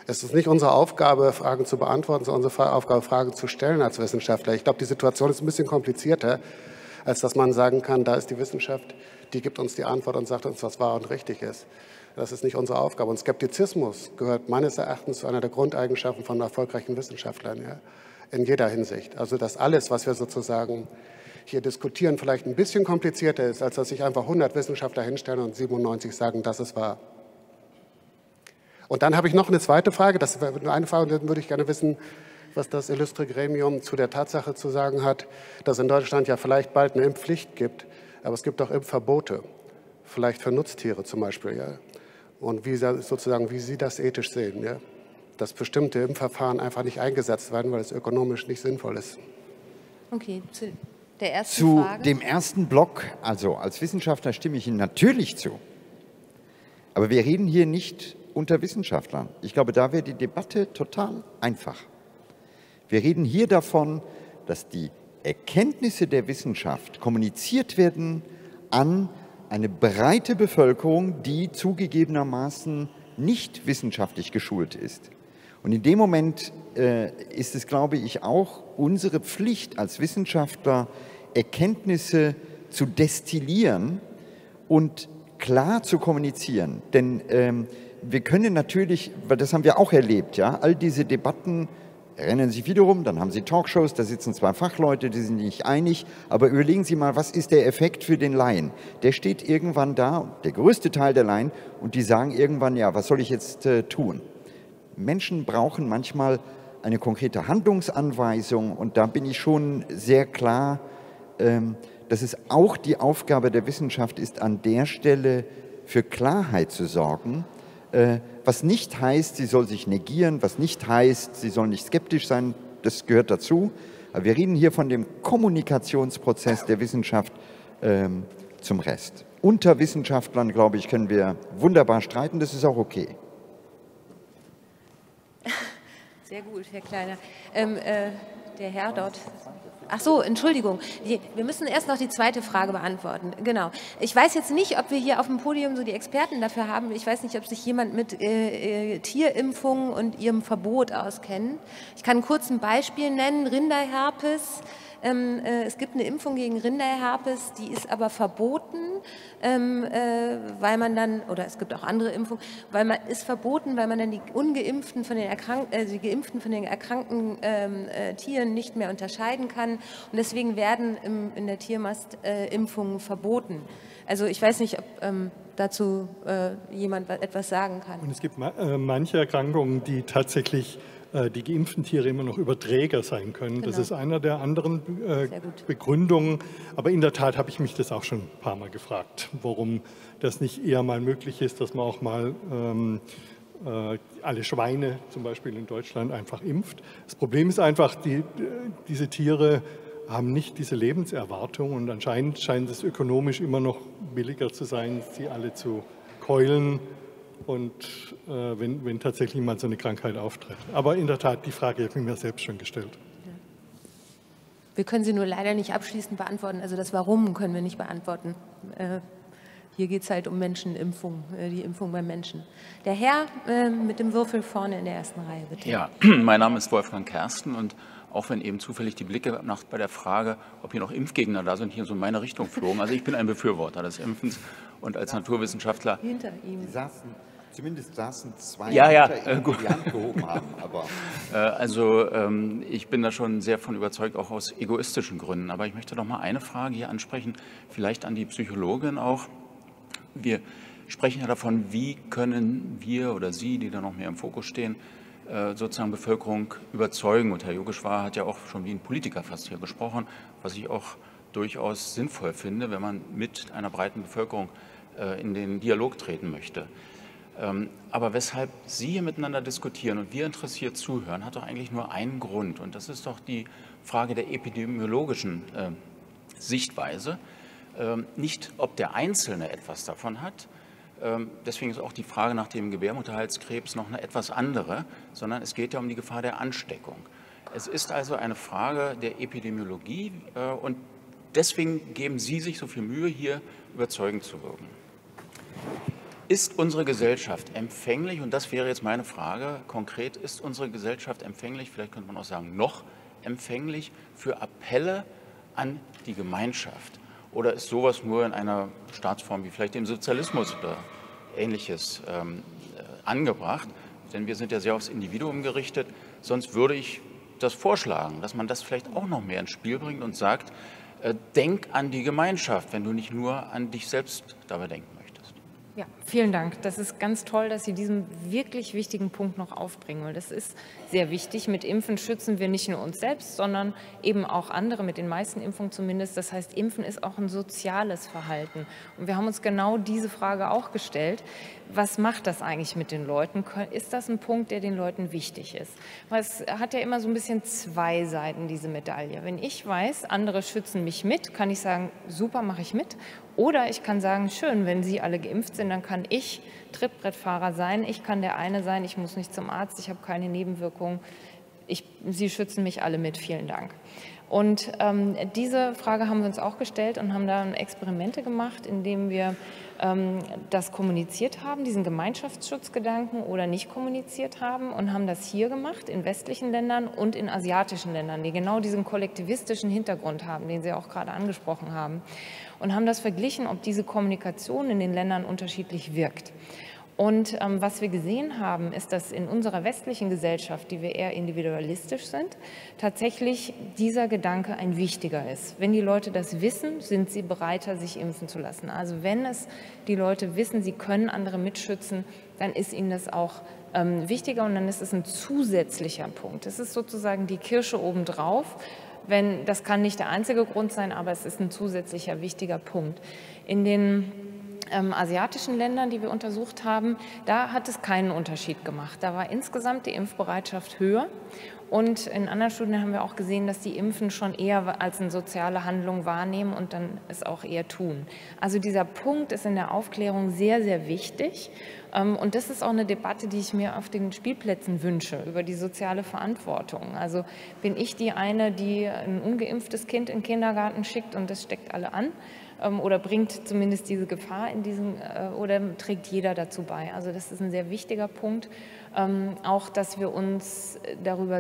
Es ist nicht unsere Aufgabe, Fragen zu beantworten, sondern unsere Aufgabe, Fragen zu stellen als Wissenschaftler. Ich glaube, die Situation ist ein bisschen komplizierter, als dass man sagen kann, da ist die Wissenschaft, die gibt uns die Antwort und sagt uns, was wahr und richtig ist. Das ist nicht unsere Aufgabe. Und Skeptizismus gehört meines Erachtens zu einer der Grundeigenschaften von erfolgreichen Wissenschaftlern, ja, in jeder Hinsicht. Also, dass alles, was wir sozusagen hier diskutieren, vielleicht ein bisschen komplizierter ist, als dass sich einfach 100 Wissenschaftler hinstellen und 97 sagen, das ist wahr. Und dann habe ich noch eine zweite Frage. Das wäre eine Frage, und dann würde ich gerne wissen, was das illustre Gremium zu der Tatsache zu sagen hat, dass in Deutschland ja vielleicht bald eine Impfpflicht gibt, aber es gibt auch Impfverbote, vielleicht für Nutztiere zum Beispiel. Ja? Und wie, sozusagen, wie Sie das ethisch sehen, ja? dass bestimmte Impfverfahren einfach nicht eingesetzt werden, weil es ökonomisch nicht sinnvoll ist. Okay, zu der ersten zu Frage. dem ersten Block, also als Wissenschaftler stimme ich Ihnen natürlich zu. Aber wir reden hier nicht unter Wissenschaftlern. Ich glaube, da wäre die Debatte total einfach. Wir reden hier davon, dass die Erkenntnisse der Wissenschaft kommuniziert werden an eine breite Bevölkerung, die zugegebenermaßen nicht wissenschaftlich geschult ist. Und in dem Moment äh, ist es, glaube ich, auch unsere Pflicht als Wissenschaftler, Erkenntnisse zu destillieren und klar zu kommunizieren. Denn ähm, wir können natürlich, weil das haben wir auch erlebt, ja, all diese Debatten rennen sich wiederum, dann haben Sie Talkshows, da sitzen zwei Fachleute, die sind nicht einig, aber überlegen Sie mal, was ist der Effekt für den Laien? Der steht irgendwann da, der größte Teil der Laien, und die sagen irgendwann, ja, was soll ich jetzt äh, tun? Menschen brauchen manchmal eine konkrete Handlungsanweisung und da bin ich schon sehr klar, ähm, dass es auch die Aufgabe der Wissenschaft ist, an der Stelle für Klarheit zu sorgen was nicht heißt, sie soll sich negieren, was nicht heißt, sie soll nicht skeptisch sein, das gehört dazu. Aber wir reden hier von dem Kommunikationsprozess der Wissenschaft ähm, zum Rest. Unter Wissenschaftlern, glaube ich, können wir wunderbar streiten, das ist auch okay. Sehr gut, Herr Kleiner. Ähm, äh, der Herr dort. Ach so, Entschuldigung. Wir müssen erst noch die zweite Frage beantworten. Genau. Ich weiß jetzt nicht, ob wir hier auf dem Podium so die Experten dafür haben. Ich weiß nicht, ob sich jemand mit äh, äh Tierimpfungen und ihrem Verbot auskennt. Ich kann kurz ein Beispiel nennen. Rinderherpes ähm, äh, es gibt eine Impfung gegen Rinderherpes, die ist aber verboten, ähm, äh, weil man dann, oder es gibt auch andere Impfungen, weil man ist verboten, weil man dann die ungeimpften von den erkrankten, äh, die geimpften von den erkrankten ähm, äh, Tieren nicht mehr unterscheiden kann. Und deswegen werden im, in der Tiermast äh, Impfungen verboten. Also ich weiß nicht, ob ähm, dazu äh, jemand etwas sagen kann. Und es gibt ma manche Erkrankungen, die tatsächlich die geimpften Tiere immer noch Überträger sein können. Genau. Das ist einer der anderen äh, Begründungen. Aber in der Tat habe ich mich das auch schon ein paar Mal gefragt, warum das nicht eher mal möglich ist, dass man auch mal ähm, äh, alle Schweine zum Beispiel in Deutschland einfach impft. Das Problem ist einfach, die, diese Tiere haben nicht diese Lebenserwartung und anscheinend scheint es ökonomisch immer noch billiger zu sein, sie alle zu keulen und äh, wenn, wenn tatsächlich mal so eine Krankheit auftritt. Aber in der Tat, die Frage habe ich mir selbst schon gestellt. Wir können sie nur leider nicht abschließend beantworten. Also das Warum können wir nicht beantworten. Äh, hier geht es halt um Menschenimpfung, äh, die Impfung beim Menschen. Der Herr äh, mit dem Würfel vorne in der ersten Reihe, bitte. Ja, mein Name ist Wolfgang Kersten und auch wenn eben zufällig die Blicke nach, bei der Frage, ob hier noch Impfgegner da sind, hier so in meine Richtung flogen. Also ich bin ein Befürworter des Impfens und als Naturwissenschaftler. Hinter ihm. saßen Zumindest saßen zwei, ja, ja, äh, die die Hand gehoben haben. Aber äh, also ähm, ich bin da schon sehr von überzeugt, auch aus egoistischen Gründen. Aber ich möchte noch mal eine Frage hier ansprechen, vielleicht an die Psychologin auch. Wir sprechen ja davon, wie können wir oder Sie, die da noch mehr im Fokus stehen, äh, sozusagen Bevölkerung überzeugen. Und Herr Yogeshwar hat ja auch schon wie ein Politiker fast hier gesprochen, was ich auch durchaus sinnvoll finde, wenn man mit einer breiten Bevölkerung äh, in den Dialog treten möchte. Ähm, aber weshalb Sie hier miteinander diskutieren und wir interessiert zuhören, hat doch eigentlich nur einen Grund. Und das ist doch die Frage der epidemiologischen äh, Sichtweise. Ähm, nicht, ob der Einzelne etwas davon hat. Ähm, deswegen ist auch die Frage nach dem Gebärmutterhalskrebs noch eine etwas andere, sondern es geht ja um die Gefahr der Ansteckung. Es ist also eine Frage der Epidemiologie äh, und deswegen geben Sie sich so viel Mühe, hier überzeugend zu wirken. Ist unsere Gesellschaft empfänglich, und das wäre jetzt meine Frage konkret, ist unsere Gesellschaft empfänglich, vielleicht könnte man auch sagen, noch empfänglich für Appelle an die Gemeinschaft? Oder ist sowas nur in einer Staatsform wie vielleicht dem Sozialismus oder ähnliches ähm, äh, angebracht? Denn wir sind ja sehr aufs Individuum gerichtet. Sonst würde ich das vorschlagen, dass man das vielleicht auch noch mehr ins Spiel bringt und sagt, äh, denk an die Gemeinschaft, wenn du nicht nur an dich selbst dabei denken möchtest. Ja, vielen Dank. Das ist ganz toll, dass Sie diesen wirklich wichtigen Punkt noch aufbringen, weil das ist sehr wichtig. Mit Impfen schützen wir nicht nur uns selbst, sondern eben auch andere, mit den meisten Impfungen zumindest. Das heißt, Impfen ist auch ein soziales Verhalten. Und wir haben uns genau diese Frage auch gestellt. Was macht das eigentlich mit den Leuten? Ist das ein Punkt, der den Leuten wichtig ist? Weil es hat ja immer so ein bisschen zwei Seiten, diese Medaille. Wenn ich weiß, andere schützen mich mit, kann ich sagen, super, mache ich mit. Oder ich kann sagen, schön, wenn Sie alle geimpft sind, dann kann ich Trittbrettfahrer sein. Ich kann der eine sein, ich muss nicht zum Arzt, ich habe keine Nebenwirkungen. Ich, Sie schützen mich alle mit. Vielen Dank. Und ähm, diese Frage haben wir uns auch gestellt und haben da Experimente gemacht, indem wir ähm, das kommuniziert haben, diesen Gemeinschaftsschutzgedanken oder nicht kommuniziert haben und haben das hier gemacht, in westlichen Ländern und in asiatischen Ländern, die genau diesen kollektivistischen Hintergrund haben, den Sie auch gerade angesprochen haben und haben das verglichen, ob diese Kommunikation in den Ländern unterschiedlich wirkt. Und ähm, was wir gesehen haben, ist, dass in unserer westlichen Gesellschaft, die wir eher individualistisch sind, tatsächlich dieser Gedanke ein wichtiger ist. Wenn die Leute das wissen, sind sie bereiter, sich impfen zu lassen. Also wenn es die Leute wissen, sie können andere mitschützen, dann ist ihnen das auch ähm, wichtiger und dann ist es ein zusätzlicher Punkt. Es ist sozusagen die Kirsche obendrauf wenn, das kann nicht der einzige Grund sein, aber es ist ein zusätzlicher wichtiger Punkt. In den ähm, asiatischen Ländern, die wir untersucht haben, da hat es keinen Unterschied gemacht. Da war insgesamt die Impfbereitschaft höher. Und in anderen Studien haben wir auch gesehen, dass die Impfen schon eher als eine soziale Handlung wahrnehmen und dann es auch eher tun. Also dieser Punkt ist in der Aufklärung sehr, sehr wichtig. Ähm, und das ist auch eine Debatte, die ich mir auf den Spielplätzen wünsche, über die soziale Verantwortung. Also bin ich die eine, die ein ungeimpftes Kind in den Kindergarten schickt und das steckt alle an? Ähm, oder bringt zumindest diese Gefahr in diesen, äh, oder trägt jeder dazu bei? Also das ist ein sehr wichtiger Punkt. Ähm, auch, dass wir uns darüber,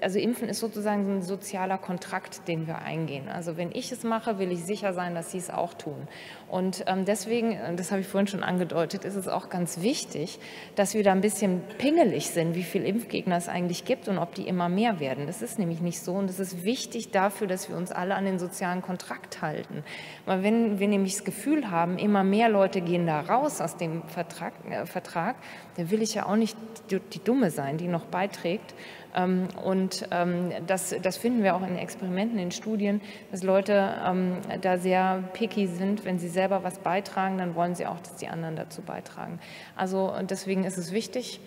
also Impfen ist sozusagen ein sozialer Kontrakt, den wir eingehen. Also wenn ich es mache, will ich sicher sein, dass Sie es auch tun. Und ähm, deswegen, das habe ich vorhin schon angedeutet, ist es auch ganz wichtig, dass wir da ein bisschen pingelig sind, wie viele Impfgegner es eigentlich gibt und ob die immer mehr werden. Das ist nämlich nicht so und es ist wichtig dafür, dass wir uns alle an den sozialen Kontrakt halten. Weil wenn wir nämlich das Gefühl haben, immer mehr Leute gehen da raus aus dem Vertrag, äh, Vertrag dann will ich ja auch nicht die, die Dumme sein, die noch beiträgt. Ähm, und ähm, das, das finden wir auch in Experimenten, in Studien, dass Leute ähm, da sehr picky sind. Wenn sie selber was beitragen, dann wollen sie auch, dass die anderen dazu beitragen. Also deswegen ist es wichtig,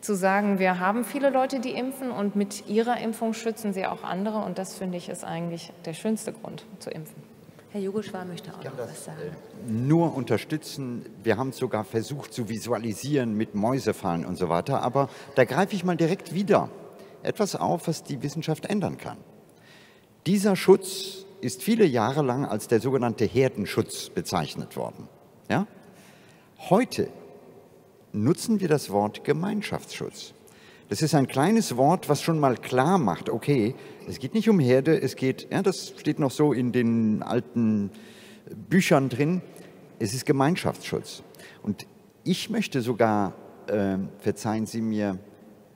zu sagen, wir haben viele Leute, die impfen und mit ihrer Impfung schützen sie auch andere. Und das finde ich ist eigentlich der schönste Grund zu impfen. Herr Jogoschwar möchte auch noch was sagen. Äh, nur unterstützen. Wir haben es sogar versucht zu visualisieren mit Mäusefallen und so weiter. Aber da greife ich mal direkt wieder etwas auf, was die Wissenschaft ändern kann. Dieser Schutz ist viele Jahre lang als der sogenannte Herdenschutz bezeichnet worden. Ja? Heute nutzen wir das Wort Gemeinschaftsschutz. Das ist ein kleines Wort, was schon mal klar macht, okay, es geht nicht um Herde, es geht, ja, das steht noch so in den alten Büchern drin, es ist Gemeinschaftsschutz. Und ich möchte sogar, äh, verzeihen Sie mir,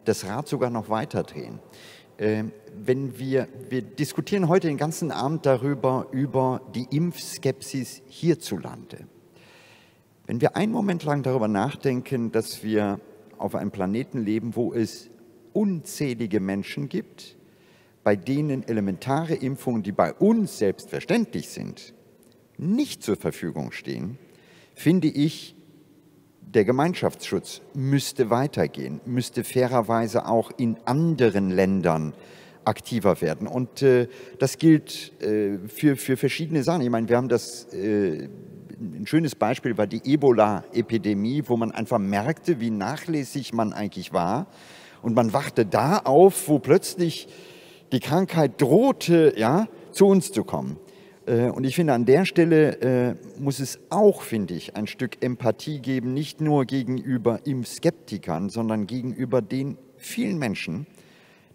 das Rad sogar noch weiter drehen. Äh, wenn wir, wir diskutieren heute den ganzen Abend darüber, über die Impfskepsis hierzulande. Wenn wir einen Moment lang darüber nachdenken, dass wir auf einem Planeten leben, wo es unzählige Menschen gibt, bei denen elementare Impfungen, die bei uns selbstverständlich sind, nicht zur Verfügung stehen, finde ich der Gemeinschaftsschutz müsste weitergehen, müsste fairerweise auch in anderen Ländern aktiver werden. Und äh, das gilt äh, für, für verschiedene Sachen. Ich meine, wir haben das, äh, ein schönes Beispiel war die Ebola-Epidemie, wo man einfach merkte, wie nachlässig man eigentlich war. Und man wachte da auf, wo plötzlich die Krankheit drohte, ja, zu uns zu kommen. Äh, und ich finde, an der Stelle äh, muss es auch, finde ich, ein Stück Empathie geben, nicht nur gegenüber Impfskeptikern, sondern gegenüber den vielen Menschen,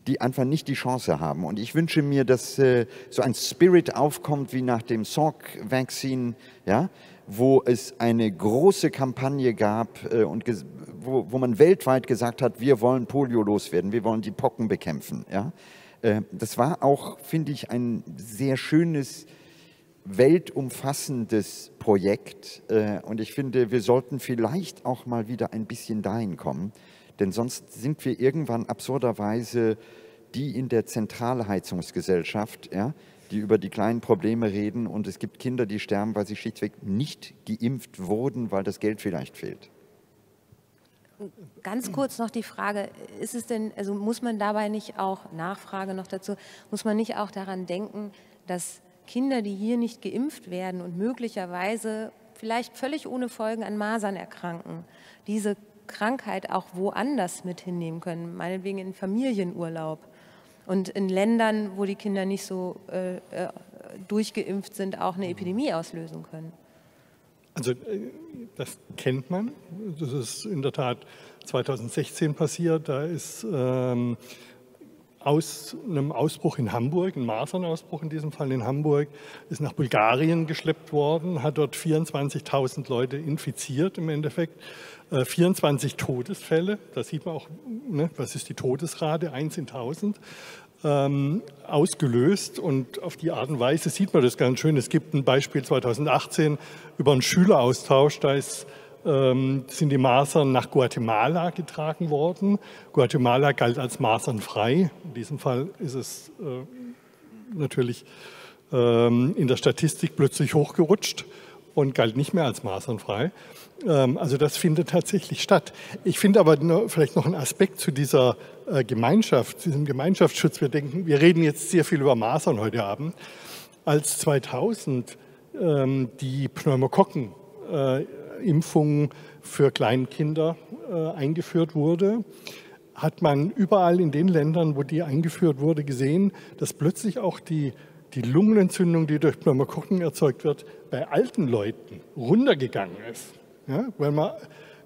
die einfach nicht die Chance haben. Und ich wünsche mir, dass äh, so ein Spirit aufkommt wie nach dem Salk-Vaccine, ja, wo es eine große Kampagne gab und wo, wo man weltweit gesagt hat, wir wollen Polio loswerden, wir wollen die Pocken bekämpfen. Ja. Das war auch, finde ich, ein sehr schönes weltumfassendes Projekt. Äh, und ich finde, wir sollten vielleicht auch mal wieder ein bisschen dahin kommen, denn sonst sind wir irgendwann absurderweise die in der Zentralheizungsgesellschaft, ja, die über die kleinen Probleme reden und es gibt Kinder, die sterben, weil sie schlichtweg nicht geimpft wurden, weil das Geld vielleicht fehlt. Ganz kurz noch die Frage, ist es denn, also muss man dabei nicht auch, Nachfrage noch dazu, muss man nicht auch daran denken, dass Kinder, die hier nicht geimpft werden und möglicherweise vielleicht völlig ohne Folgen an Masern erkranken, diese Krankheit auch woanders mit hinnehmen können, meinetwegen in Familienurlaub und in Ländern, wo die Kinder nicht so äh, äh, durchgeimpft sind, auch eine Epidemie auslösen können. Also äh, das kennt man. Das ist in der Tat 2016 passiert. Da ist ähm, aus einem Ausbruch in Hamburg, ein Masernausbruch in diesem Fall in Hamburg, ist nach Bulgarien geschleppt worden, hat dort 24.000 Leute infiziert im Endeffekt. 24 äh, Todesfälle, da sieht man auch, ne, was ist die Todesrate, 1 in 1000, ähm, ausgelöst. Und auf die Art und Weise sieht man das ganz schön. Es gibt ein Beispiel 2018 über einen Schüleraustausch, da ist, ähm, sind die Masern nach Guatemala getragen worden. Guatemala galt als masernfrei. In diesem Fall ist es äh, natürlich ähm, in der Statistik plötzlich hochgerutscht und galt nicht mehr als masernfrei. Ähm, also das findet tatsächlich statt. Ich finde aber vielleicht noch einen Aspekt zu dieser äh, Gemeinschaft, diesem Gemeinschaftsschutz. Wir denken, wir reden jetzt sehr viel über Masern heute Abend. Als 2000 ähm, die Pneumokokken-Impfung äh, für Kleinkinder äh, eingeführt wurde, hat man überall in den Ländern, wo die eingeführt wurde, gesehen, dass plötzlich auch die, die Lungenentzündung, die durch Pneumokokken erzeugt wird, bei alten Leuten runtergegangen ist. Ja, weil, man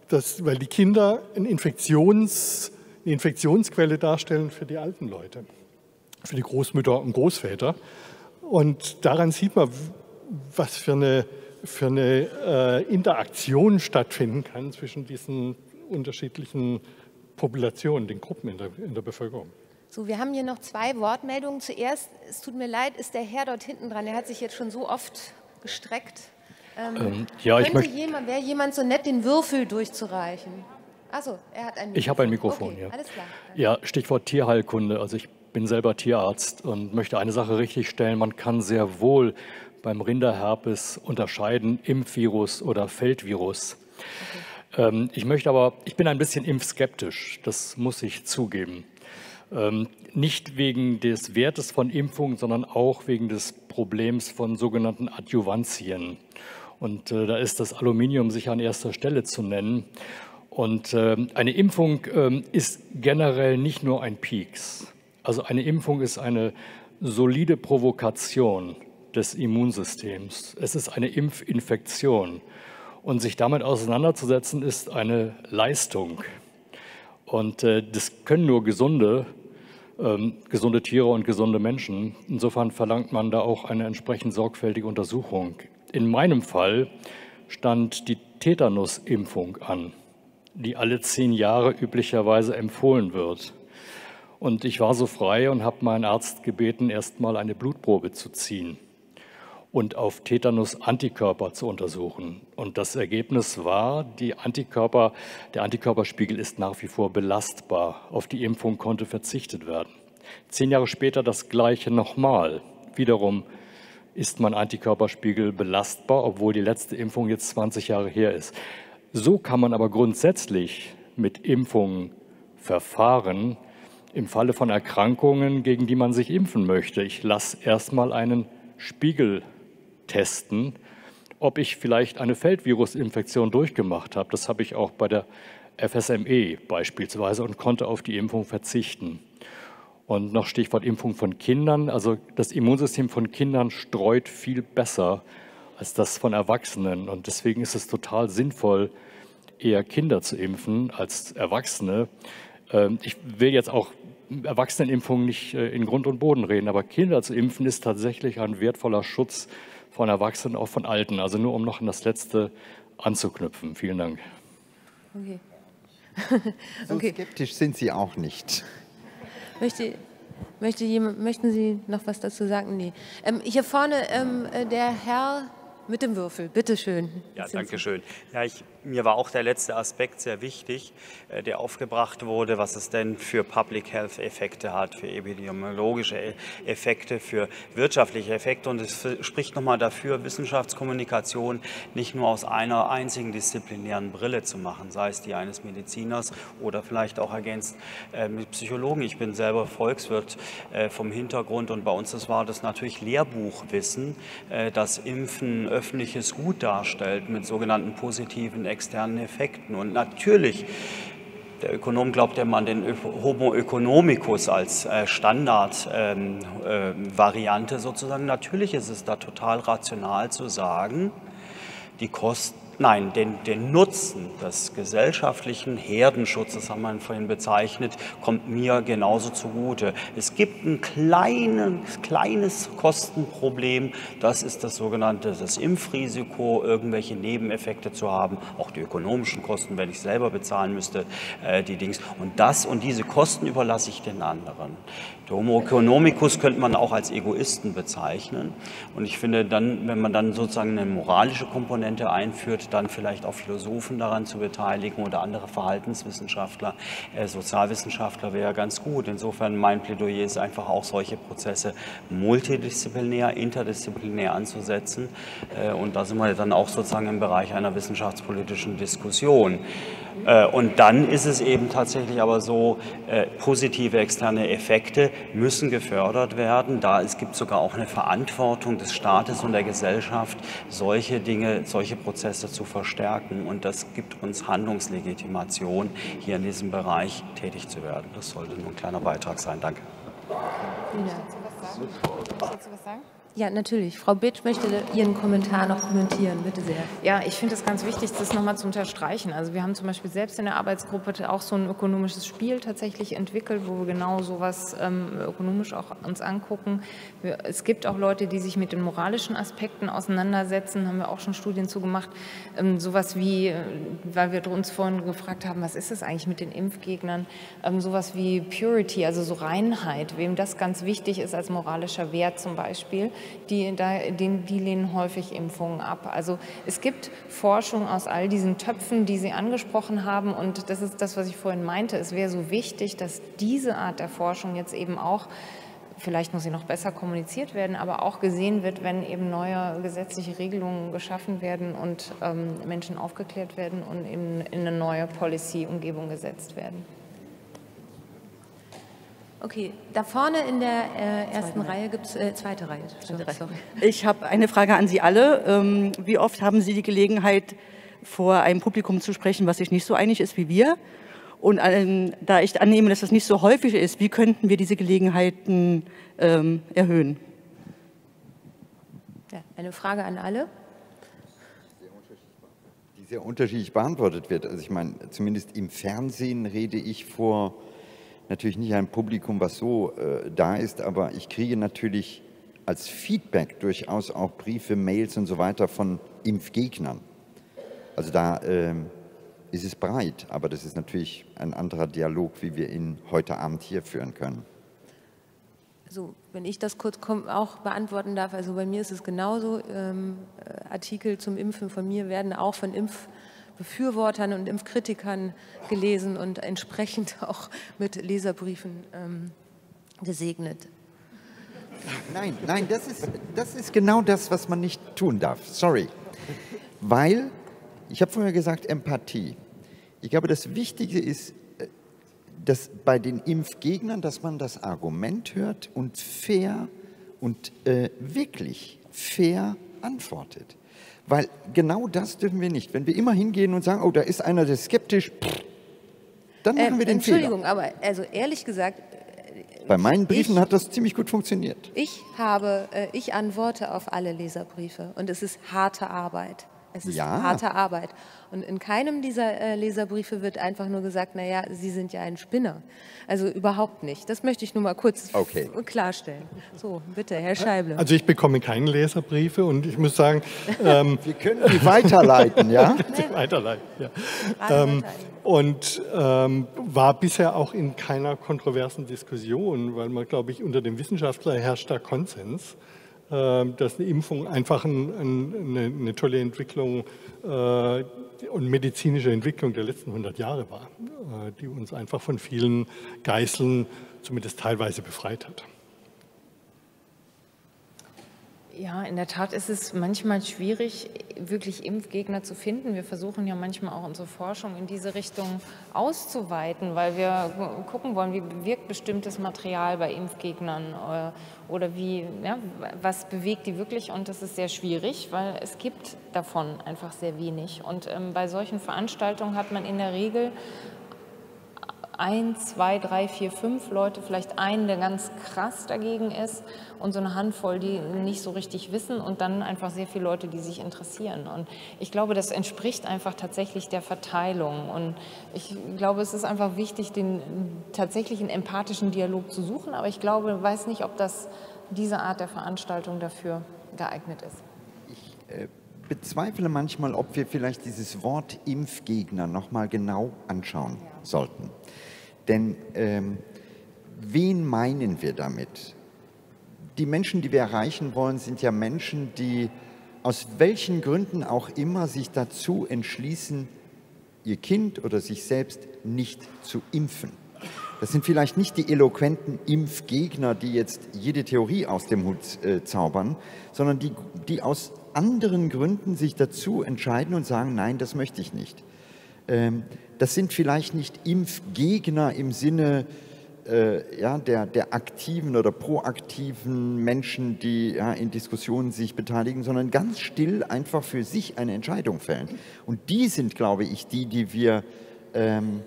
das, weil die Kinder eine, Infektions, eine Infektionsquelle darstellen für die alten Leute, für die Großmütter und Großväter. Und daran sieht man, was für eine, für eine äh, Interaktion stattfinden kann zwischen diesen unterschiedlichen Populationen, den Gruppen in der, in der Bevölkerung. So, wir haben hier noch zwei Wortmeldungen. Zuerst, es tut mir leid, ist der Herr dort hinten dran, der hat sich jetzt schon so oft gestreckt. Ähm, ähm, ja, ich möchte. Jemand, wäre jemand so nett, den Würfel durchzureichen? Achso, er hat ein Mikrofon. Ich habe ein Mikrofon, okay, ja. Alles klar. Ja, Stichwort Tierheilkunde. Also ich bin selber Tierarzt und möchte eine Sache richtigstellen. Man kann sehr wohl beim Rinderherpes unterscheiden, Impfvirus oder Feldvirus. Ähm, ich möchte aber, ich bin ein bisschen impfskeptisch, das muss ich zugeben. Ähm, nicht wegen des Wertes von Impfungen, sondern auch wegen des Problems von sogenannten Adjuvantien. Und äh, da ist das Aluminium sicher an erster Stelle zu nennen. Und äh, eine Impfung äh, ist generell nicht nur ein Peaks. Also eine Impfung ist eine solide Provokation des Immunsystems. Es ist eine Impfinfektion. Und sich damit auseinanderzusetzen, ist eine Leistung. Und äh, das können nur gesunde, ähm, gesunde Tiere und gesunde Menschen. Insofern verlangt man da auch eine entsprechend sorgfältige Untersuchung. In meinem Fall stand die Tetanusimpfung an, die alle zehn Jahre üblicherweise empfohlen wird. Und ich war so frei und habe meinen Arzt gebeten, erst mal eine Blutprobe zu ziehen und auf Tetanus-Antikörper zu untersuchen. Und das Ergebnis war, die Antikörper, der Antikörperspiegel ist nach wie vor belastbar. Auf die Impfung konnte verzichtet werden. Zehn Jahre später das Gleiche nochmal. Wiederum ist mein Antikörperspiegel belastbar, obwohl die letzte Impfung jetzt 20 Jahre her ist. So kann man aber grundsätzlich mit Impfungen verfahren im Falle von Erkrankungen, gegen die man sich impfen möchte. Ich lasse erstmal einen Spiegel testen, ob ich vielleicht eine Feldvirusinfektion durchgemacht habe. Das habe ich auch bei der FSME beispielsweise und konnte auf die Impfung verzichten. Und noch Stichwort Impfung von Kindern. Also das Immunsystem von Kindern streut viel besser als das von Erwachsenen. Und deswegen ist es total sinnvoll, eher Kinder zu impfen als Erwachsene. Ähm, ich will jetzt auch Erwachsenenimpfungen nicht äh, in Grund und Boden reden, aber Kinder zu impfen ist tatsächlich ein wertvoller Schutz von Erwachsenen, auch von Alten. Also nur um noch an das Letzte anzuknüpfen. Vielen Dank. Okay. so okay. skeptisch sind Sie auch nicht. Möchte, möchte jemand, möchten Sie noch was dazu sagen? Nee. Ähm, hier vorne ähm, äh, der Herr mit dem Würfel, bitteschön. Ja, danke schön. Ja, ich mir war auch der letzte Aspekt sehr wichtig, äh, der aufgebracht wurde, was es denn für Public Health Effekte hat, für epidemiologische e-, Effekte, für wirtschaftliche Effekte. Und es spricht nochmal dafür, Wissenschaftskommunikation nicht nur aus einer einzigen disziplinären Brille zu machen, sei es die eines Mediziners oder vielleicht auch ergänzt äh, mit Psychologen. Ich bin selber Volkswirt äh, vom Hintergrund und bei uns das war das natürlich Lehrbuchwissen, dass Impfen öffentliches Gut darstellt mit sogenannten positiven externen Effekten. Und natürlich, der Ökonom glaubt ja man den Homo economicus als äh, Standardvariante ähm, äh, sozusagen. Natürlich ist es da total rational zu sagen, die Kosten Nein, den, den Nutzen des gesellschaftlichen Herdenschutzes, haben wir vorhin bezeichnet, kommt mir genauso zugute. Es gibt ein kleines, kleines Kostenproblem, das ist das sogenannte das Impfrisiko, irgendwelche Nebeneffekte zu haben, auch die ökonomischen Kosten, wenn ich selber bezahlen müsste, äh, die Dings. Und das und diese Kosten überlasse ich den anderen. Der Homo economicus könnte man auch als Egoisten bezeichnen. Und ich finde dann, wenn man dann sozusagen eine moralische Komponente einführt, dann vielleicht auch Philosophen daran zu beteiligen oder andere Verhaltenswissenschaftler, äh, Sozialwissenschaftler wäre ganz gut. Insofern mein Plädoyer ist einfach auch solche Prozesse multidisziplinär, interdisziplinär anzusetzen. Äh, und da sind wir dann auch sozusagen im Bereich einer wissenschaftspolitischen Diskussion. Äh, und dann ist es eben tatsächlich aber so, äh, positive externe Effekte müssen gefördert werden. Da es gibt sogar auch eine Verantwortung des Staates und der Gesellschaft, solche Dinge, solche Prozesse zu verstärken. Und das gibt uns Handlungslegitimation, hier in diesem Bereich tätig zu werden. Das sollte nur ein kleiner Beitrag sein. Danke. Vielen Dank. Willst du was sagen? Ja, natürlich. Frau Bitsch möchte Ihren Kommentar noch kommentieren. Bitte sehr. Ja, ich finde es ganz wichtig, das nochmal zu unterstreichen. Also wir haben zum Beispiel selbst in der Arbeitsgruppe auch so ein ökonomisches Spiel tatsächlich entwickelt, wo wir genau sowas ähm, ökonomisch auch uns angucken. Wir, es gibt auch Leute, die sich mit den moralischen Aspekten auseinandersetzen, haben wir auch schon Studien zu gemacht. Ähm, sowas wie, äh, weil wir uns vorhin gefragt haben, was ist es eigentlich mit den Impfgegnern? Ähm, sowas wie Purity, also so Reinheit, wem das ganz wichtig ist als moralischer Wert zum Beispiel die, die, lehnen häufig Impfungen ab. Also es gibt Forschung aus all diesen Töpfen, die Sie angesprochen haben. Und das ist das, was ich vorhin meinte. Es wäre so wichtig, dass diese Art der Forschung jetzt eben auch vielleicht muss sie noch besser kommuniziert werden, aber auch gesehen wird, wenn eben neue gesetzliche Regelungen geschaffen werden und ähm, Menschen aufgeklärt werden und in, in eine neue Policy-Umgebung gesetzt werden. Okay, da vorne in der äh, ersten zweite Reihe gibt es, äh, zweite Reihe. Zweite Reihe. Ich habe eine Frage an Sie alle. Ähm, wie oft haben Sie die Gelegenheit, vor einem Publikum zu sprechen, was sich nicht so einig ist wie wir? Und ähm, da ich annehme, dass das nicht so häufig ist, wie könnten wir diese Gelegenheiten ähm, erhöhen? Ja, eine Frage an alle die sehr unterschiedlich beantwortet wird. Also ich meine, zumindest im Fernsehen rede ich vor natürlich nicht ein Publikum, was so äh, da ist, aber ich kriege natürlich als Feedback durchaus auch Briefe, Mails und so weiter von Impfgegnern. Also da äh, ist es breit, aber das ist natürlich ein anderer Dialog, wie wir ihn heute Abend hier führen können. Also wenn ich das kurz auch beantworten darf, also bei mir ist es genauso. Ähm, äh, Artikel zum Impfen von mir werden auch von Impf Befürwortern und Impfkritikern gelesen und entsprechend auch mit Leserbriefen ähm, gesegnet. Nein, nein, das ist, das ist genau das, was man nicht tun darf. Sorry. Weil ich habe vorher gesagt Empathie. Ich glaube, das Wichtige ist, äh, dass bei den Impfgegnern, dass man das Argument hört und fair und äh, wirklich fair antwortet. Weil genau das dürfen wir nicht. Wenn wir immer hingehen und sagen, oh, da ist einer, der skeptisch, dann machen ähm, wir den Entschuldigung, Fehler. aber also ehrlich gesagt, bei meinen Briefen ich, hat das ziemlich gut funktioniert. Ich habe, äh, ich antworte auf alle Leserbriefe und es ist harte Arbeit. Es ist ja. harte Arbeit. Und in keinem dieser äh, Leserbriefe wird einfach nur gesagt, naja, Sie sind ja ein Spinner. Also überhaupt nicht. Das möchte ich nur mal kurz okay. klarstellen. So, bitte, Herr Scheible. Also ich bekomme keine Leserbriefe und ich muss sagen... Ähm, Wir können die weiterleiten, ja? weiterleiten, ja. Ähm, und ähm, war bisher auch in keiner kontroversen Diskussion, weil man, glaube ich, unter dem Wissenschaftler herrscht da Konsens. Ähm, dass eine Impfung einfach ein, ein, eine, eine, tolle Entwicklung äh, und medizinische Entwicklung der letzten 100 Jahre war, äh, die uns einfach von vielen Geißeln zumindest teilweise befreit hat. Ja, in der Tat ist es manchmal schwierig, wirklich Impfgegner zu finden. Wir versuchen ja manchmal auch unsere Forschung in diese Richtung auszuweiten, weil wir gucken wollen, wie wirkt bestimmtes Material bei Impfgegnern äh, oder wie, ja, was bewegt die wirklich. Und das ist sehr schwierig, weil es gibt davon einfach sehr wenig. Und ähm, bei solchen Veranstaltungen hat man in der Regel ein, zwei, drei, vier, fünf Leute, vielleicht einen, der ganz krass dagegen ist und so eine Handvoll, die nicht so richtig wissen und dann einfach sehr viele Leute, die sich interessieren. Und ich glaube, das entspricht einfach tatsächlich der Verteilung. Und ich glaube, es ist einfach wichtig, den tatsächlichen empathischen Dialog zu suchen. Aber ich glaube, weiß nicht, ob das diese Art der Veranstaltung dafür geeignet ist. Ich äh, bezweifle manchmal, ob wir vielleicht dieses Wort Impfgegner noch mal genau anschauen ja. sollten. Denn ähm, wen meinen wir damit? Die Menschen, die wir erreichen wollen, sind ja Menschen, die aus welchen Gründen auch immer sich dazu entschließen, ihr Kind oder sich selbst nicht zu impfen. Das sind vielleicht nicht die eloquenten Impfgegner, die jetzt jede Theorie aus dem Hut äh, zaubern, sondern die, die aus anderen Gründen sich dazu entscheiden und sagen, nein, das möchte ich nicht. Ähm, das sind vielleicht nicht Impfgegner im Sinne äh, ja, der, der aktiven oder proaktiven Menschen, die ja, in Diskussionen sich beteiligen, sondern ganz still einfach für sich eine Entscheidung fällen. Und die sind, glaube ich, die, die wir, ähm,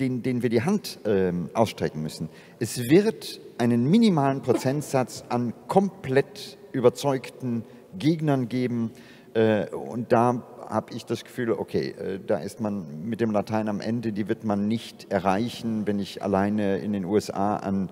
den, denen wir die Hand ähm, ausstrecken müssen. Es wird einen minimalen Prozentsatz an komplett überzeugten Gegnern geben. Äh, und da habe ich das Gefühl, okay, äh, da ist man mit dem Latein am Ende, die wird man nicht erreichen, wenn ich alleine in den USA an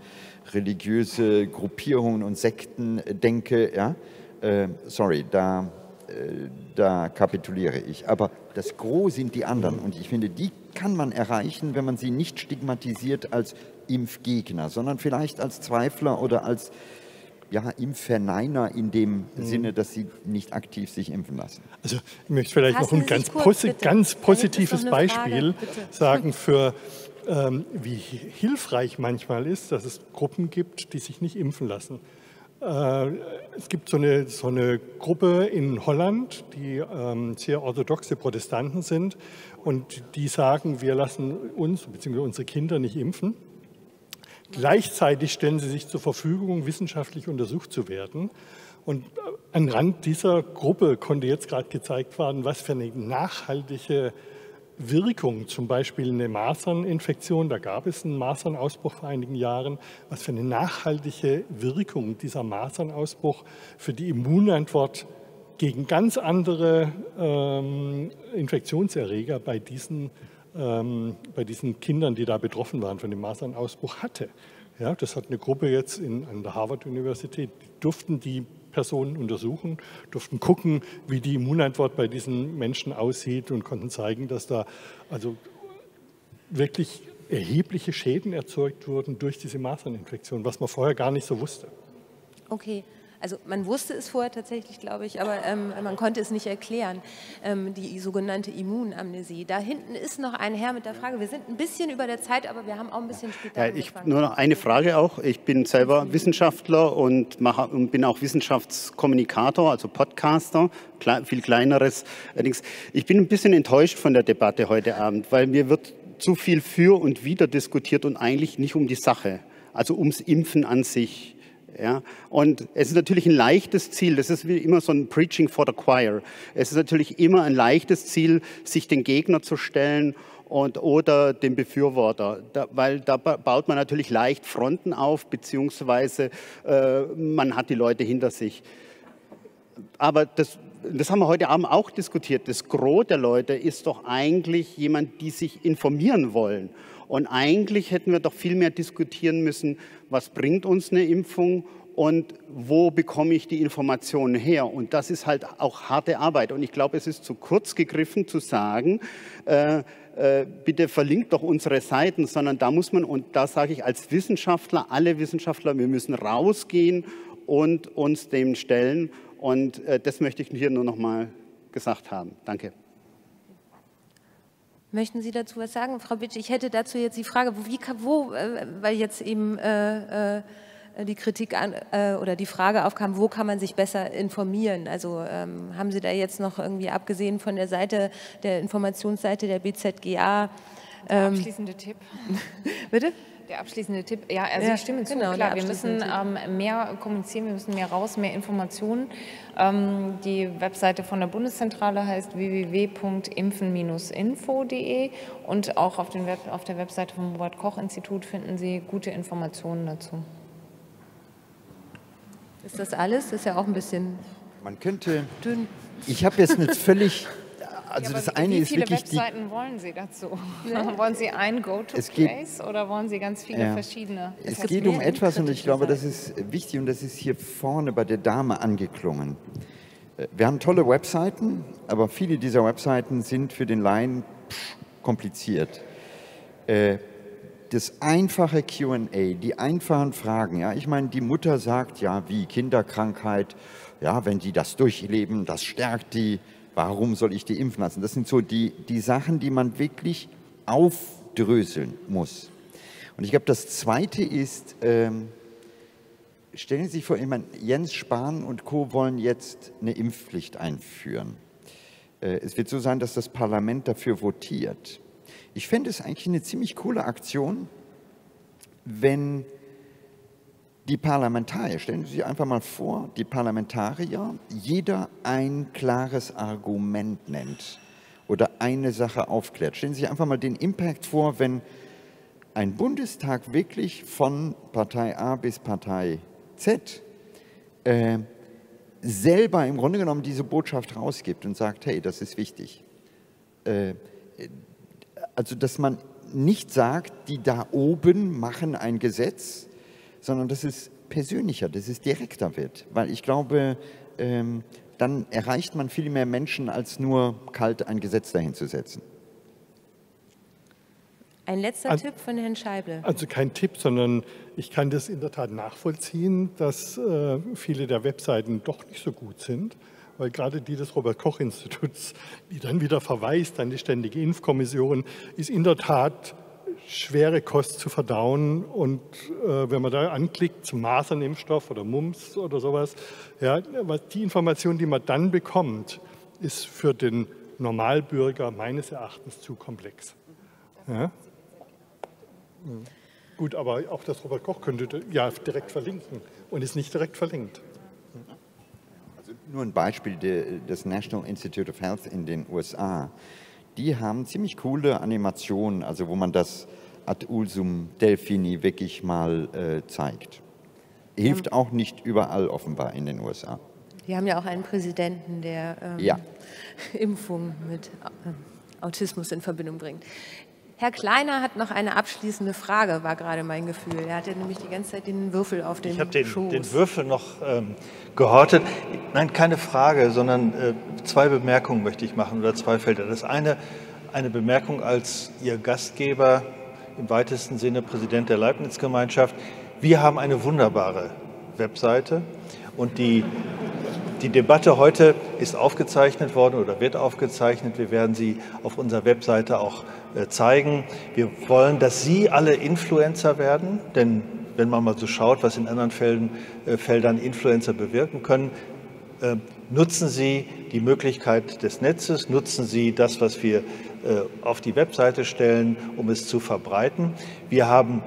religiöse Gruppierungen und Sekten denke. Ja? Äh, sorry, da, äh, da kapituliere ich. Aber das Gros sind die anderen und ich finde, die kann man erreichen, wenn man sie nicht stigmatisiert als Impfgegner, sondern vielleicht als Zweifler oder als ja, Impfverneiner in dem mhm. Sinne, dass sie nicht aktiv sich impfen lassen. Also ich möchte vielleicht Passen noch ein ganz, kurz, posi ganz positives Beispiel sagen für ähm, wie hilfreich manchmal ist, dass es Gruppen gibt, die sich nicht impfen lassen. Äh, es gibt so eine, so eine Gruppe in Holland, die ähm, sehr orthodoxe Protestanten sind und die sagen, wir lassen uns bzw. unsere Kinder nicht impfen. Gleichzeitig stellen sie sich zur Verfügung, wissenschaftlich untersucht zu werden. Und an Rand dieser Gruppe konnte jetzt gerade gezeigt werden, was für eine nachhaltige Wirkung, zum Beispiel eine Maserninfektion, da gab es einen Masernausbruch vor einigen Jahren, was für eine nachhaltige Wirkung dieser Masernausbruch für die Immunantwort gegen ganz andere ähm, Infektionserreger bei diesen ähm, bei diesen Kindern, die da betroffen waren von dem Masernausbruch, hatte. Ja, das hat eine Gruppe jetzt in, an der Harvard-Universität, die durften die Personen untersuchen, durften gucken, wie die Immunantwort bei diesen Menschen aussieht und konnten zeigen, dass da also wirklich erhebliche Schäden erzeugt wurden durch diese Maserninfektion, was man vorher gar nicht so wusste. Okay, also man wusste es vorher tatsächlich, glaube ich, aber ähm, man konnte es nicht erklären, ähm, die sogenannte Immunamnesie. Da hinten ist noch ein Herr mit der Frage, wir sind ein bisschen über der Zeit, aber wir haben auch ein bisschen später ja, ich, Nur noch eine Frage auch. Ich bin selber Wissenschaftler und, mache, und bin auch Wissenschaftskommunikator, also Podcaster, viel kleineres. Allerdings, ich bin ein bisschen enttäuscht von der Debatte heute Abend, weil mir wird zu viel für und wider diskutiert und eigentlich nicht um die Sache, also ums Impfen an sich. Ja, und es ist natürlich ein leichtes Ziel, das ist wie immer so ein Preaching for the Choir. Es ist natürlich immer ein leichtes Ziel, sich den Gegner zu stellen und, oder den Befürworter, da, weil da baut man natürlich leicht Fronten auf, beziehungsweise äh, man hat die Leute hinter sich. Aber das, das haben wir heute Abend auch diskutiert. Das Gros der Leute ist doch eigentlich jemand, die sich informieren wollen. Und eigentlich hätten wir doch viel mehr diskutieren müssen, was bringt uns eine Impfung und wo bekomme ich die Informationen her? Und das ist halt auch harte Arbeit. Und ich glaube, es ist zu kurz gegriffen zu sagen, äh, äh, bitte verlinkt doch unsere Seiten, sondern da muss man, und da sage ich als Wissenschaftler, alle Wissenschaftler, wir müssen rausgehen und uns dem stellen. Und äh, das möchte ich hier nur noch mal gesagt haben. Danke. Möchten Sie dazu was sagen, Frau Bitsch? Ich hätte dazu jetzt die Frage, wie, wo, äh, weil jetzt eben äh, äh, die Kritik an, äh, oder die Frage aufkam, wo kann man sich besser informieren? Also ähm, haben Sie da jetzt noch irgendwie abgesehen von der Seite, der Informationsseite der BZGA? Ähm, abschließende Tipp. Bitte? Der abschließende Tipp, ja, also ja, ich stimme zu, genau, klar, wir müssen ähm, mehr kommunizieren, wir müssen mehr raus, mehr Informationen. Ähm, die Webseite von der Bundeszentrale heißt www.impfen-info.de und auch auf, Web, auf der Webseite vom Robert-Koch-Institut finden Sie gute Informationen dazu. Ist das alles? Das ist ja auch ein bisschen Man könnte, dünn. Ich habe jetzt nicht völlig also ja, das eine wie ist wirklich. Wie viele Webseiten wollen Sie dazu? Ja. wollen Sie ein Go-to-Place oder wollen Sie ganz viele ja. verschiedene? Es, es geht um etwas und ich glaube, das ist wichtig und das ist hier vorne bei der Dame angeklungen. Äh, wir haben tolle Webseiten, aber viele dieser Webseiten sind für den Laien kompliziert. Äh, das einfache QA, die einfachen Fragen, ja, ich meine, die Mutter sagt ja, wie Kinderkrankheit, ja, wenn die das durchleben, das stärkt die warum soll ich die impfen lassen? Das sind so die, die Sachen, die man wirklich aufdröseln muss. Und ich glaube, das Zweite ist, ähm, stellen Sie sich vor, ich meine, Jens Spahn und Co. wollen jetzt eine Impfpflicht einführen. Äh, es wird so sein, dass das Parlament dafür votiert. Ich fände es eigentlich eine ziemlich coole Aktion, wenn die Parlamentarier, stellen Sie sich einfach mal vor, die Parlamentarier, jeder ein klares Argument nennt oder eine Sache aufklärt. Stellen Sie sich einfach mal den Impact vor, wenn ein Bundestag wirklich von Partei A bis Partei Z äh, selber im Grunde genommen diese Botschaft rausgibt und sagt, hey, das ist wichtig. Äh, also, dass man nicht sagt, die da oben machen ein Gesetz, sondern dass es persönlicher, dass es direkter wird. Weil ich glaube, ähm, dann erreicht man viel mehr Menschen, als nur kalt ein Gesetz dahin zu setzen. Ein letzter also, Tipp von Herrn Scheible. Also kein Tipp, sondern ich kann das in der Tat nachvollziehen, dass äh, viele der Webseiten doch nicht so gut sind, weil gerade die des Robert-Koch-Instituts, die dann wieder verweist an die Ständige Impfkommission, ist in der Tat schwere Kost zu verdauen. Und äh, wenn man da anklickt zum Masernimpfstoff oder Mumps oder sowas, ja, die Information, die man dann bekommt, ist für den Normalbürger meines Erachtens zu komplex. Ja? Hm. Gut, aber auch das Robert Koch könnte ja direkt verlinken und ist nicht direkt verlinkt. Also nur ein Beispiel des National Institute of Health in den USA die haben ziemlich coole Animationen, also wo man das ad ulsum Delfini wirklich mal äh, zeigt. Hilft ja. auch nicht überall offenbar in den USA. Wir haben ja auch einen Präsidenten, der ähm, ja. Impfung mit äh, Autismus in Verbindung bringt. Herr Kleiner hat noch eine abschließende Frage, war gerade mein Gefühl. Er hatte nämlich die ganze Zeit den Würfel auf dem Ich habe den, den, Würfel noch ähm, gehortet. Nein, keine Frage, sondern äh, zwei Bemerkungen möchte ich machen oder zwei Felder. Das eine, eine Bemerkung als Ihr Gastgeber, im weitesten Sinne Präsident der Leibniz-Gemeinschaft. Wir haben eine wunderbare Webseite Und die, die Debatte heute ist aufgezeichnet worden oder wird aufgezeichnet. Wir werden sie auf unserer Webseite auch äh, zeigen. Wir wollen, dass Sie alle Influencer werden, denn wenn man mal so schaut, was in anderen Feldern, äh, Feldern Influencer bewirken können, nutzen Sie die Möglichkeit des Netzes, nutzen Sie das, was wir auf die Webseite stellen, um es zu verbreiten. Wir haben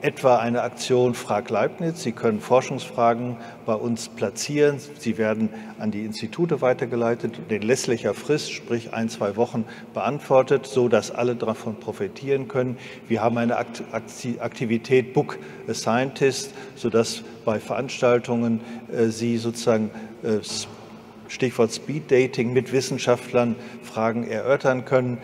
etwa eine Aktion Frag Leibniz. Sie können Forschungsfragen bei uns platzieren. Sie werden an die Institute weitergeleitet, in lässlicher Frist, sprich ein, zwei Wochen beantwortet, so dass alle davon profitieren können. Wir haben eine Aktivität Book a Scientist, sodass bei Veranstaltungen äh, Sie sozusagen äh, Stichwort Speed Dating mit Wissenschaftlern Fragen erörtern können.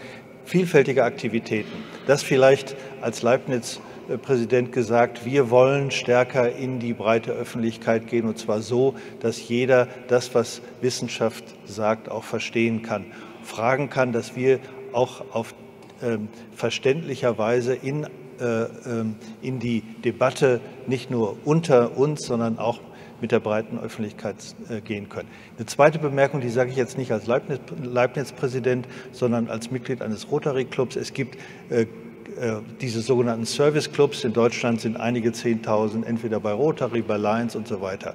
Vielfältige Aktivitäten. Das vielleicht als Leibniz Präsident gesagt, wir wollen stärker in die breite Öffentlichkeit gehen, und zwar so, dass jeder das, was Wissenschaft sagt, auch verstehen kann, fragen kann, dass wir auch auf ähm, verständlicher Weise in, äh, ähm, in die Debatte nicht nur unter uns, sondern auch mit der breiten Öffentlichkeit äh, gehen können. Eine zweite Bemerkung, die sage ich jetzt nicht als Leibniz-Präsident, sondern als Mitglied eines Rotary-Clubs. Es gibt äh, äh, diese sogenannten Service Clubs in Deutschland sind einige Zehntausend, entweder bei Rotary, bei Lions und so weiter.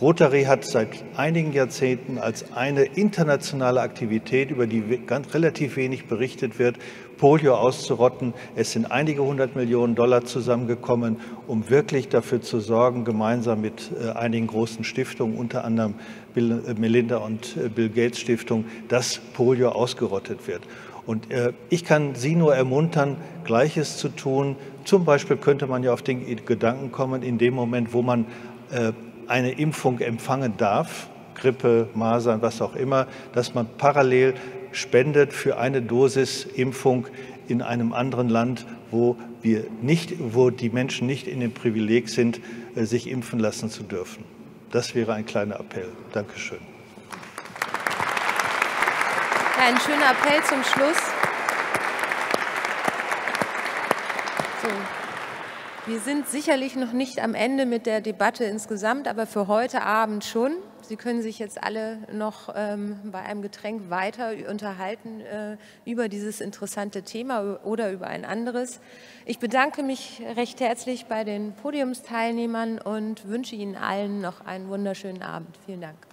Rotary hat seit einigen Jahrzehnten als eine internationale Aktivität, über die ganz relativ wenig berichtet wird, Polio auszurotten. Es sind einige hundert Millionen Dollar zusammengekommen, um wirklich dafür zu sorgen, gemeinsam mit äh, einigen großen Stiftungen, unter anderem Bill, äh, Melinda und Bill Gates Stiftung, dass Polio ausgerottet wird. Und äh, ich kann Sie nur ermuntern, Gleiches zu tun. Zum Beispiel könnte man ja auf den Gedanken kommen, in dem Moment, wo man äh, eine Impfung empfangen darf, Grippe, Masern, was auch immer, dass man parallel spendet für eine Dosis Impfung in einem anderen Land, wo wir nicht, wo die Menschen nicht in dem Privileg sind, äh, sich impfen lassen zu dürfen. Das wäre ein kleiner Appell. Dankeschön. Ja, ein schöner Appell zum Schluss. So. Wir sind sicherlich noch nicht am Ende mit der Debatte insgesamt, aber für heute Abend schon. Sie können sich jetzt alle noch ähm, bei einem Getränk weiter unterhalten äh, über dieses interessante Thema oder über ein anderes. Ich bedanke mich recht herzlich bei den Podiumsteilnehmern und wünsche Ihnen allen noch einen wunderschönen Abend. Vielen Dank.